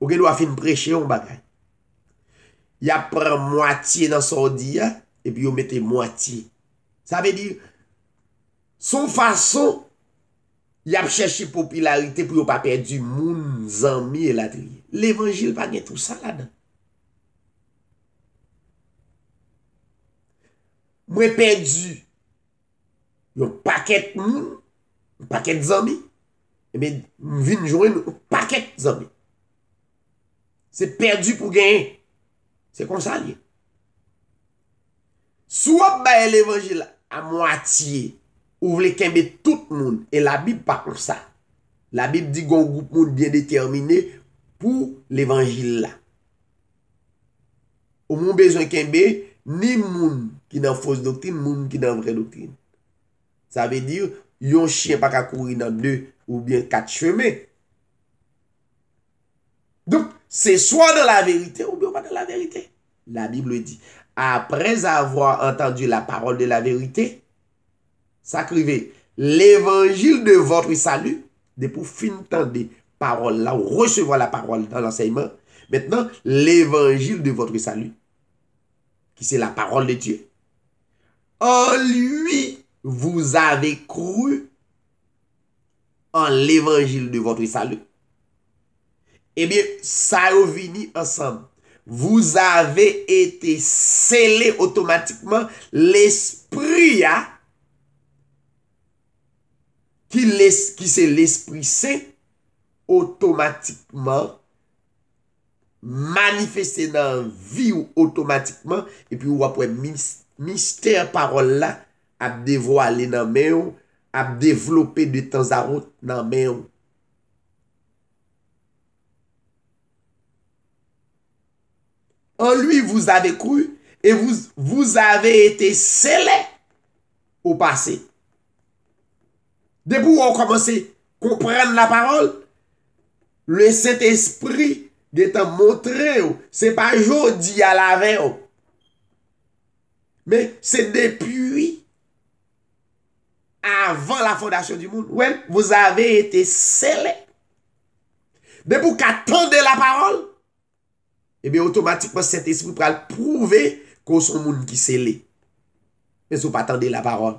Ou ou a fin preche yon bagay? Ya pren mwatiye nan son diya, epi yo mette mwatiye. Sa ve di, son fason, y ap chèche popularite pou yo pa perdi moun, zanmi e latriye. L'Evangil pa gen tout sa la dan. Mwen perdi yon paket moun, yon paket zanmi, e men vin jwen yon paket zanmi. Se perdi pou gen, se konsalye. Sou ap baye l'Evangil a mwatiye, ou vle kembe tout moun, e la bib pa kon sa. La bib di gon goup moun bien determine pou l'evangil la. Ou moun bezon kembe, ni moun ki nan fos doktrin, moun ki nan vre doktrin. Sa ve dir, yon chien pa ka kouri nan 2 ou bien 4 cheme. Donk, se swa de la verite ou bien pa de la verite. La Bible di, apres avwa entendu la parol de la verite, Sacrivez l'évangile de votre salut, de pour fin des paroles là, recevoir la parole dans l'enseignement. Maintenant, l'évangile de votre salut, qui c'est la parole de Dieu. En lui, vous avez cru en l'évangile de votre salut. Eh bien, ça a venu ensemble. vous avez été scellé automatiquement l'esprit hein, ki, les, ki se l'esprit se, otomatikman, manifeste nan vi ou otomatikman, epi ou apwe mister parol la, ap devo ale nan men ou, ap devlope de tan zarot nan men ou. En lui vous avez cru, et vous, vous avez été scellé au passé. Depuis où on commence à comprendre la parole, le Saint-Esprit est montré, c'est pas aujourd'hui à la veille, mais c'est depuis avant la fondation du monde. Vous avez été scellé. Depuis qu'attendez la parole, eh otomatikman set espri pral prouve kon son moun ki sele. Men sou pa tende la parol.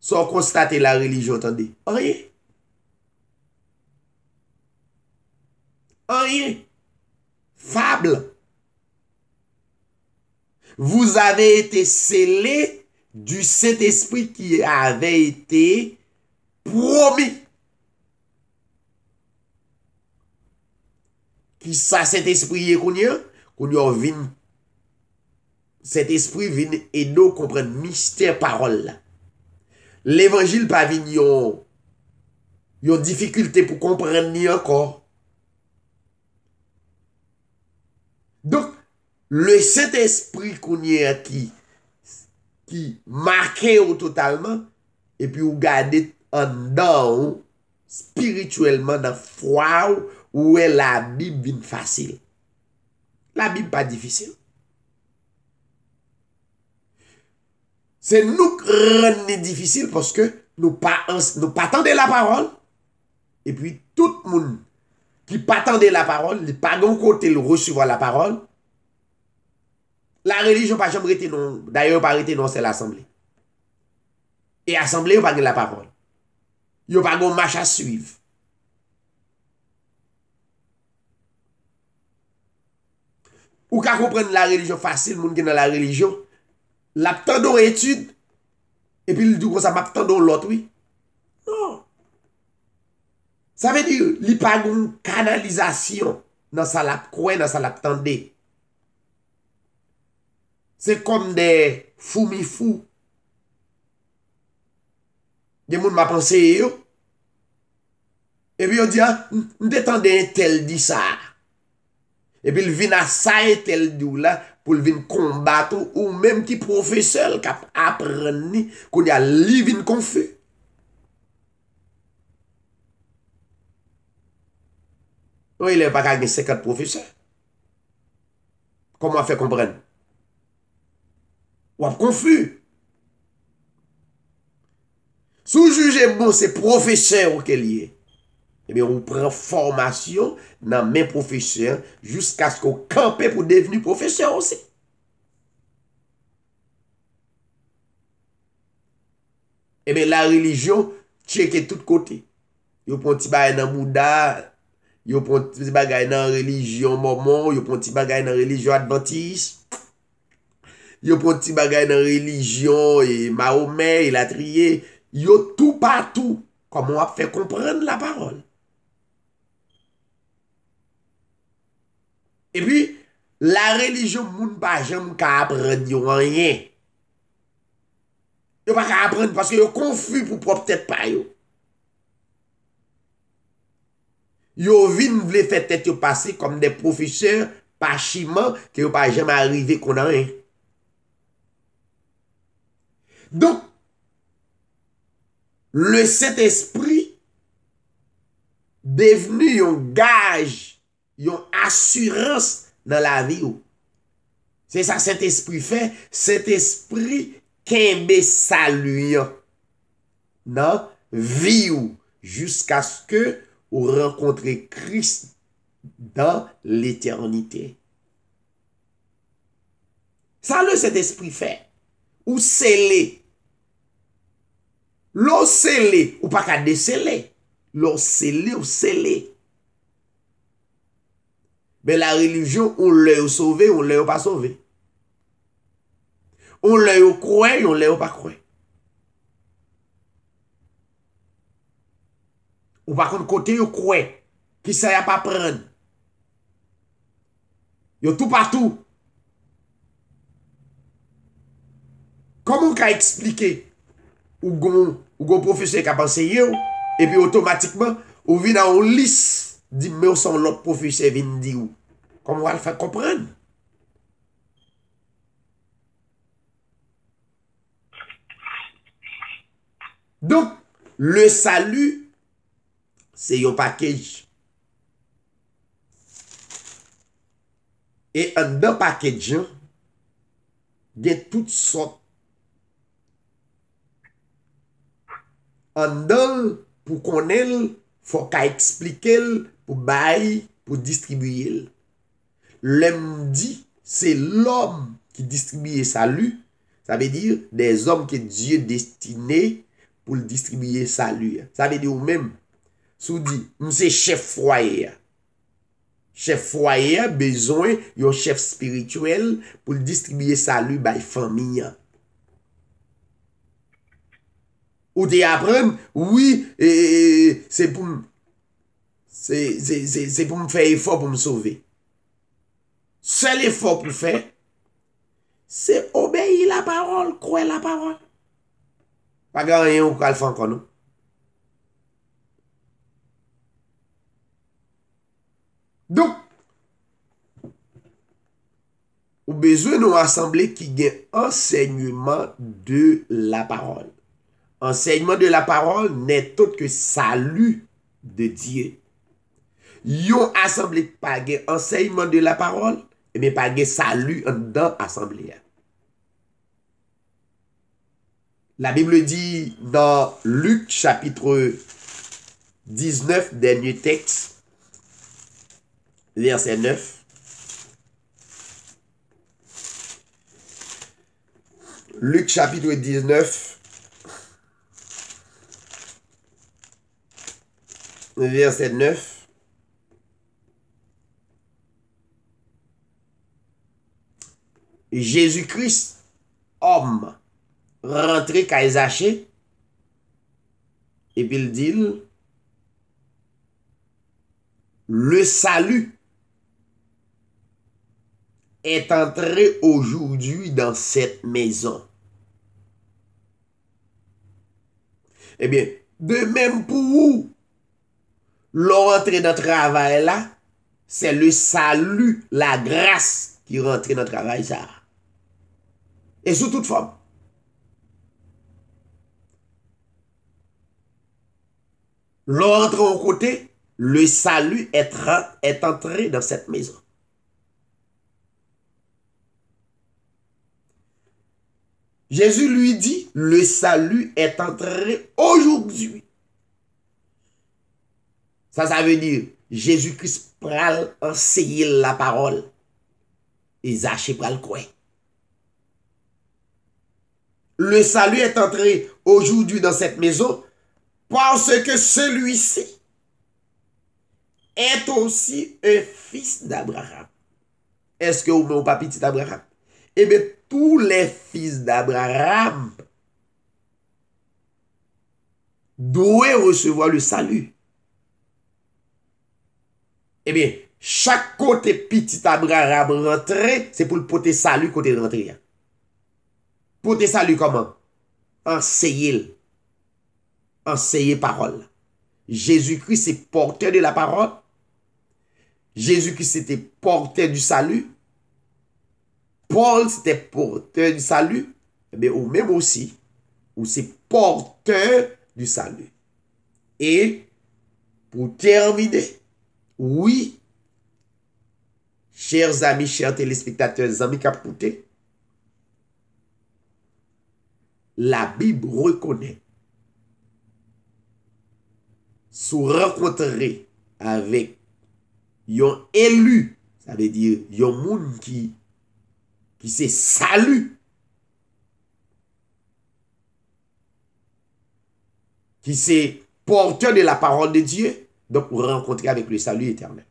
Sou konstate la religyon tende. Orye. Orye. Fable. Vous avez été scellé du set espri ki ave été promis. Ki sa set espri ye kounye, kounye ou vin, set espri vin e nou kompren mister parol la. L'evangil pa vin yon, yon difikulte pou kompren ni ankor. Donk, le set espri kounye ki, ki make ou totalman, e pi ou gade an dan ou, spirituelman nan fwa ou, Ou e la bib vin fasil. La bib pa difisil. Se nou kren ni difisil poske nou pa tende la parol. E pi tout moun ki pa tende la parol, li pa don kote le resuvo la parol. La religion pa jom rete non, daye pa rete non se l'assemble. E assemble yo pa gen la parol. Yo pa gon macha suiv. Ou ka kompren la religyon fasil, moun gen nan la religyon, la ptando etude, epi li dou kon sa map ptando lot, oui. Non. Sa ve di, li pa goun kanalizasyon nan sa lap nan sa lap ptande. Se kom de fou mi fou. Gen moun ma panse yo. Epi yo di, m detande tel di sa a. epi l vin a sa etel di ou la pou l vin kombat ou ou menm ki profeseur kap apren ni kon ya li vin konfu. Ou il e baka gen sekat profeseur. Koman fe kompren? Ou ap konfu. Sou juje bon se profeseur ou ke liye. Ebe, ou pren formasyon nan men profesyon Jusk ask ou kampe pou deveni profesyon osi Ebe, la religyon Cheke tout kote Yo pon ti bagay nan Bouda Yo pon ti bagay nan religyon Momon Yo pon ti bagay nan religyon Adventist Yo pon ti bagay nan religyon E Mahome, e Latriye Yo tout patou Koman wap fe komprende la parol E pi, la religion moun pa jem ka apren yo wanyen. Yo pa ka apren, paske yo konfu pou pou ptet pa yo. Yo vin vle fetet yo pase kom de profeseur pa chiman ki yo pa jem arive konan en. Don, le set espri deveni yon gaj yon asurans nan la vi ou. Se sa set espri fe, set espri kenbe saluyon nan vi ou jusqu'a ske ou renkontre Christ dan l'eternite. Sa le set espri fe, ou sele. Lo sele, ou pa ka de sele. Lo sele ou sele. Be la religyon, on lè yo sove, on lè yo pa sove. On lè yo kwen, on lè yo pa kwen. Ou pa kon kote yo kwen, ki sa ya pa pren. Yo tou patou. Koman ka explike ou gon, ou gon profese ka panse yo, epi otomatikman, ou vi nan ou lis dit mais son l'autre professeur vient dire Comment on va le faire comprendre? Donc, le salut, c'est un package. Et un deux package, il y a toutes sortes. En deux, pour fò ka eksplike l pou bay, pou distribuye l. Lèm di, se lòm ki distribuye salu, sa ve dir des om ke Diyo destine pou l distribuye salu. Sa ve dir ou mèm, sou di, mse chef fwaye. Chef fwaye bezon yon chef spirituel pou l distribuye salu bay famiyan. Ou de apren, oui, e, e, e, se pou m, se pou m fè efor pou m souve. Sel efor pou fè, se obeyi la parol, kouè la parol. Pagan yon kal fan konou. Dok, ou bezwen nou asemble ki gen ensegnouman de la parol. Enseignement de la parole n'est autre que salut de Dieu. Yon assemblée pas enseignement de la parole, mais pas salut dans l'assemblée. La Bible dit dans Luc chapitre 19, dernier texte, verset 9. Luc chapitre 19, verset 9. Jésus-Christ, homme, rentré qu'à et puis il le salut est entré aujourd'hui dans cette maison. Eh bien, de même pour vous, l'entrée dans le travail là, c'est le salut, la grâce qui rentre dans le travail ça. Et sous toute forme. L'ordre au côté, le salut est, est entré dans cette maison. Jésus lui dit, le salut est entré aujourd'hui. Ça, veut dire, Jésus-Christ pral enseigner la parole. Et pral quoi? Le salut est entré aujourd'hui dans cette maison parce que celui-ci est aussi un fils d'Abraham. Est-ce que vous n'avez pas petit d'Abraham? Eh bien, tous les fils d'Abraham doivent recevoir le salut. Eh bien, chaque côté petit Abraham rentré, c'est pour le porter salut côté rentré. Porter salut comment? Enseigner. Enseigner parole. Jésus-Christ est porteur de la parole. Jésus-Christ était porteur du salut. Paul, c'était porteur du salut, mais eh ou même aussi, ou c'est porteur du salut. Et pour terminer, oui, chers amis, chers téléspectateurs, amis capoutés, la Bible reconnaît. Sous rencontrer avec yon élu, ça veut dire yon moun qui qui se qui se porteur de la parole de Dieu, donc pour rencontrer avec le salut éternel.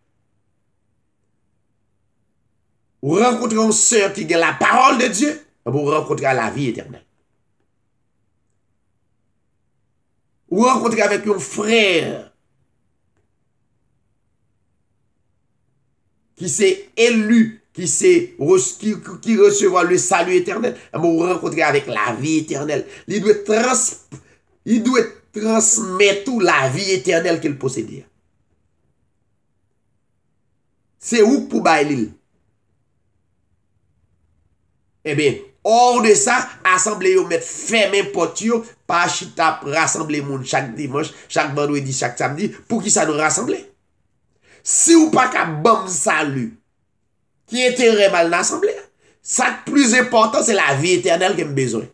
ou renkontre yon sèr ki gen la parol de Diyo, ou renkontre la vi eternel. Ou renkontre avèk yon frèr ki se elu, ki resevo le salu eternel, ou renkontre avèk la vi eternel. Li dwe transmetou la vi eternel ke l'posèdir. Se ou pou bay li. Ebe, eh or de sa, asemble yo met femen pot yo, pa chita rassemble moun chak dimanche, chak bandwedi, chak samdi, pou ki sa nou rassemble. Si ou pa ka bom salu, ki ete remal nan asemble, sa k plus important se la vi eternel kem bezon.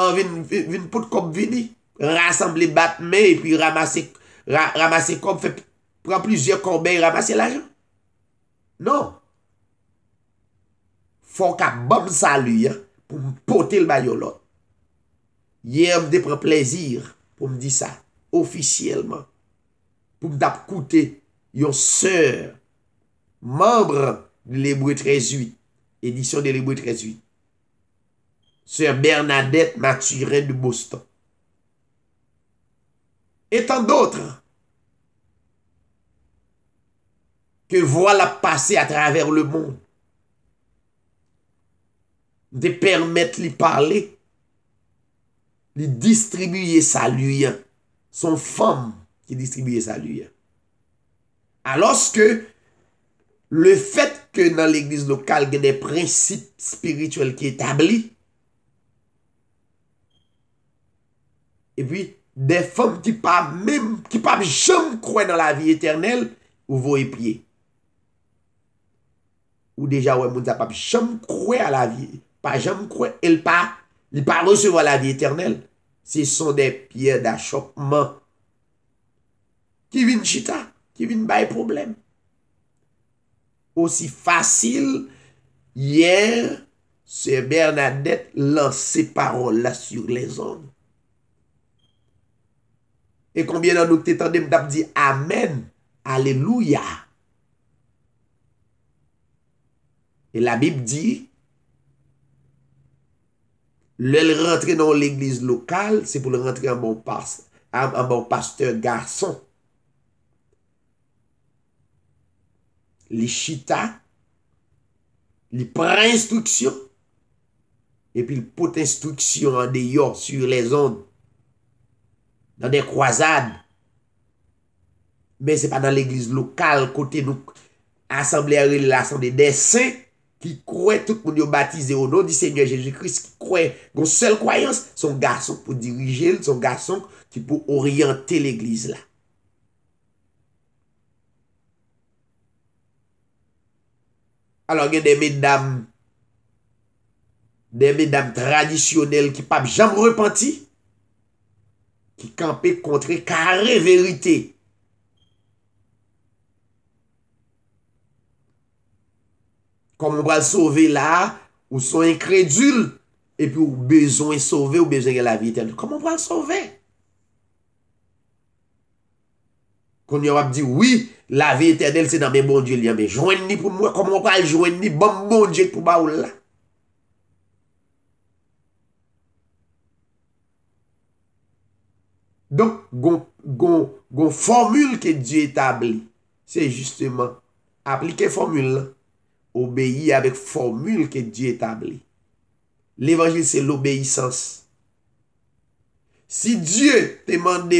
An vin, vin, vin pou kop vini, rassemble batme, e pi ramase, ra, ramase kop, fep, pran plizye konbe, ramase la jan. Non. Fon ka bom salu ya pou m pote l bayolot. Ye m de pre plezir pou m di sa ofisyeleman. Pou m dap koute yon sèr membre de l'Hébreu 13.8. Edisyon de l'Hébreu 13.8. Sèr Bernadette Mathurin de Boston. Etan doutre ke voila pase a traver le moun. de permette li parle, li distribuye sa luyen, son fom ki distribuye sa luyen. Aloske, le fet ke nan l'eglise lokal gen de prinsip spirituel ki etabli, e pi, de fom ki pa mèm, ki pa jom kwen nan la vi eternel, ou vo e pye. Ou deja wè moun sa pa jom kwen nan la vi eternel, pa jam kwen, el pa, li pa resevo la vi eternel, se son de piye da chokman, ki vin chita, ki vin bay problem. Osi fasil, yer, se Bernadette lan se parol la sur les on. E konbyen nan nou te tande mdap di, amen, aleluya. E la bib di, Le rentre nan l'eglise lokal, se pou le rentre an bon pasteur garson. Li chita, li pre instruksyon, epi li pote instruksyon an de yo sur les ondes, nan de kwazade. Men se pa nan l'eglise lokal, kote nou asemble a relasyon de qui croit tout le monde est baptisé au nom du Seigneur Jésus-Christ, qui croit, une seule croyance, son garçon pour diriger, son garçon qui pour orienter l'église là. Alors, il y a des mesdames, des mesdames traditionnelles qui ne peuvent jamais repentir, qui campaient contre carré vérité Kom ou bral sove la, ou son inkredul, epi ou bezon e sove, ou bezon gen la vi eten. Kom ou bral sove? Kon yo wap di, oui, la vi etenel se nan men bon diyo liyan, men jwen ni pou mwen, kom mwen pral jwen ni, bon bon diyo pou ba ou la. Don, gon, gon, gon formule ke diyo etabli, se justement, aplike formule la. obéi avec formule que Dieu établit. L'évangile, c'est l'obéissance. Si Dieu te mande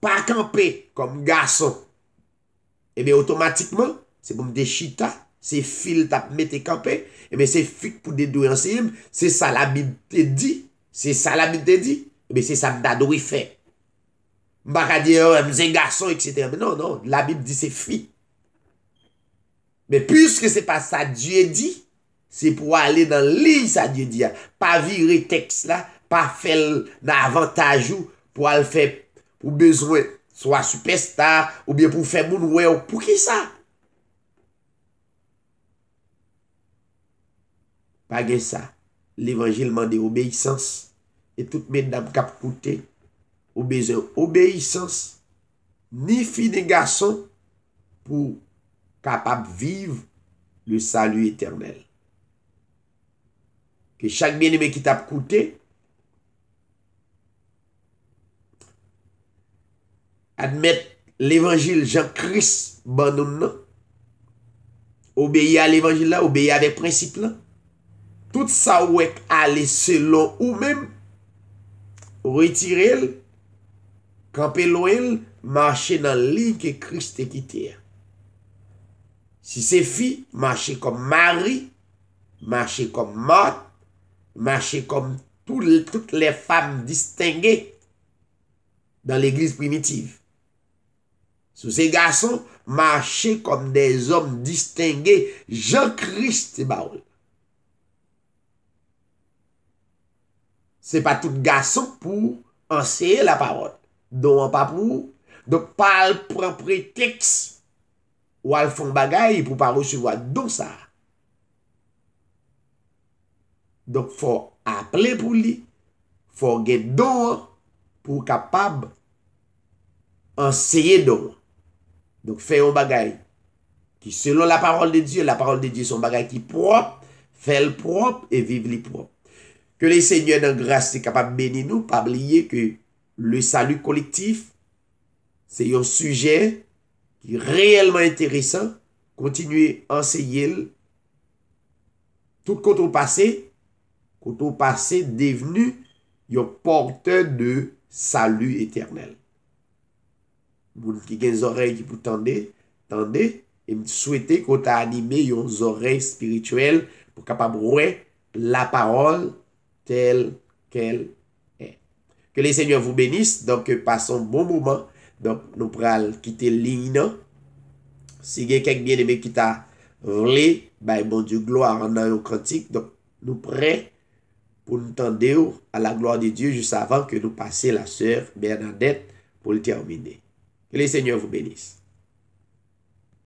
pas camper comme garçon, eh bien, automatiquement, c'est comme des chitas, c'est fil tap mette camper, eh bien, c'est fic pour dédouer ensemble, c'est ça la Bible te dit, c'est ça la Bible te dit, eh bien, c'est ça que fait. Mbaka dire, oh, c'est garçon, etc. Mais non, non, la Bible dit c'est fille. Men pwiske se pa sa Diyo di, se pou ale nan li sa Diyo di ya. Pa vire teks la, pa fel nan avantajou pou al fe pou bezwen. Soa superstar ou bien pou fe moun wè ou pou ki sa. Pa gen sa, l'Evangile mande obeysans. E tout men dam kap koute, obezen obeysans. Ni fi de gason pou... capable de vivre le salut éternel. Que chaque bien-aimé qui t'a coûté, admette l'évangile Jean-Christ, abandonne obéir à l'évangile là, obéir avec principe là. Tout ça ou est aller selon ou même, retirer, camper loin, marcher dans l'île que Christ est quitté. Si c'est fille, marcher comme Marie, marcher comme Marthe, marcher comme toutes les femmes distinguées dans l'église primitive. Sous ces garçons, marcher comme des hommes distingués, Jean-Christ et Baoul. C'est pas tout garçon pour enseigner la parole. Donc, pas pour. Donc, pas le propre texte ou al fon bagay pou pa resevo don sa. Donk fò aple pou li, fò gen don pou kapab anseye don. Donk fè yon bagay ki selon la parol de Diyo, la parol de Diyo son bagay ki prop, fèl prop, e vive li prop. Que les seigneurs dans grâce sont capables de bénir nous, pas oublier que le salut collectif, c'est un sujet réellement intéressant. Continuez à enseigner tout côté passé, côté passé devenu un porteur de salut éternel. Moun qui des oreilles qui pour tendre, tendez, et me souhaiter qu'on t'a animé des oreilles spirituelles pour capable voir la parole telle qu'elle est. Que les seigneurs vous bénissent. Donc, passons un bon moment. Donk nou pral kite lign nan. Si gen kek bien eme ki ta vle, bay bon diyo gloar an nan yo kantik. Donk nou pre pou nou tende yo a la gloar de Diyo jous avan ke nou pase la sèv Bernadette pou l'termine. Que le Seigneur vous bénisse.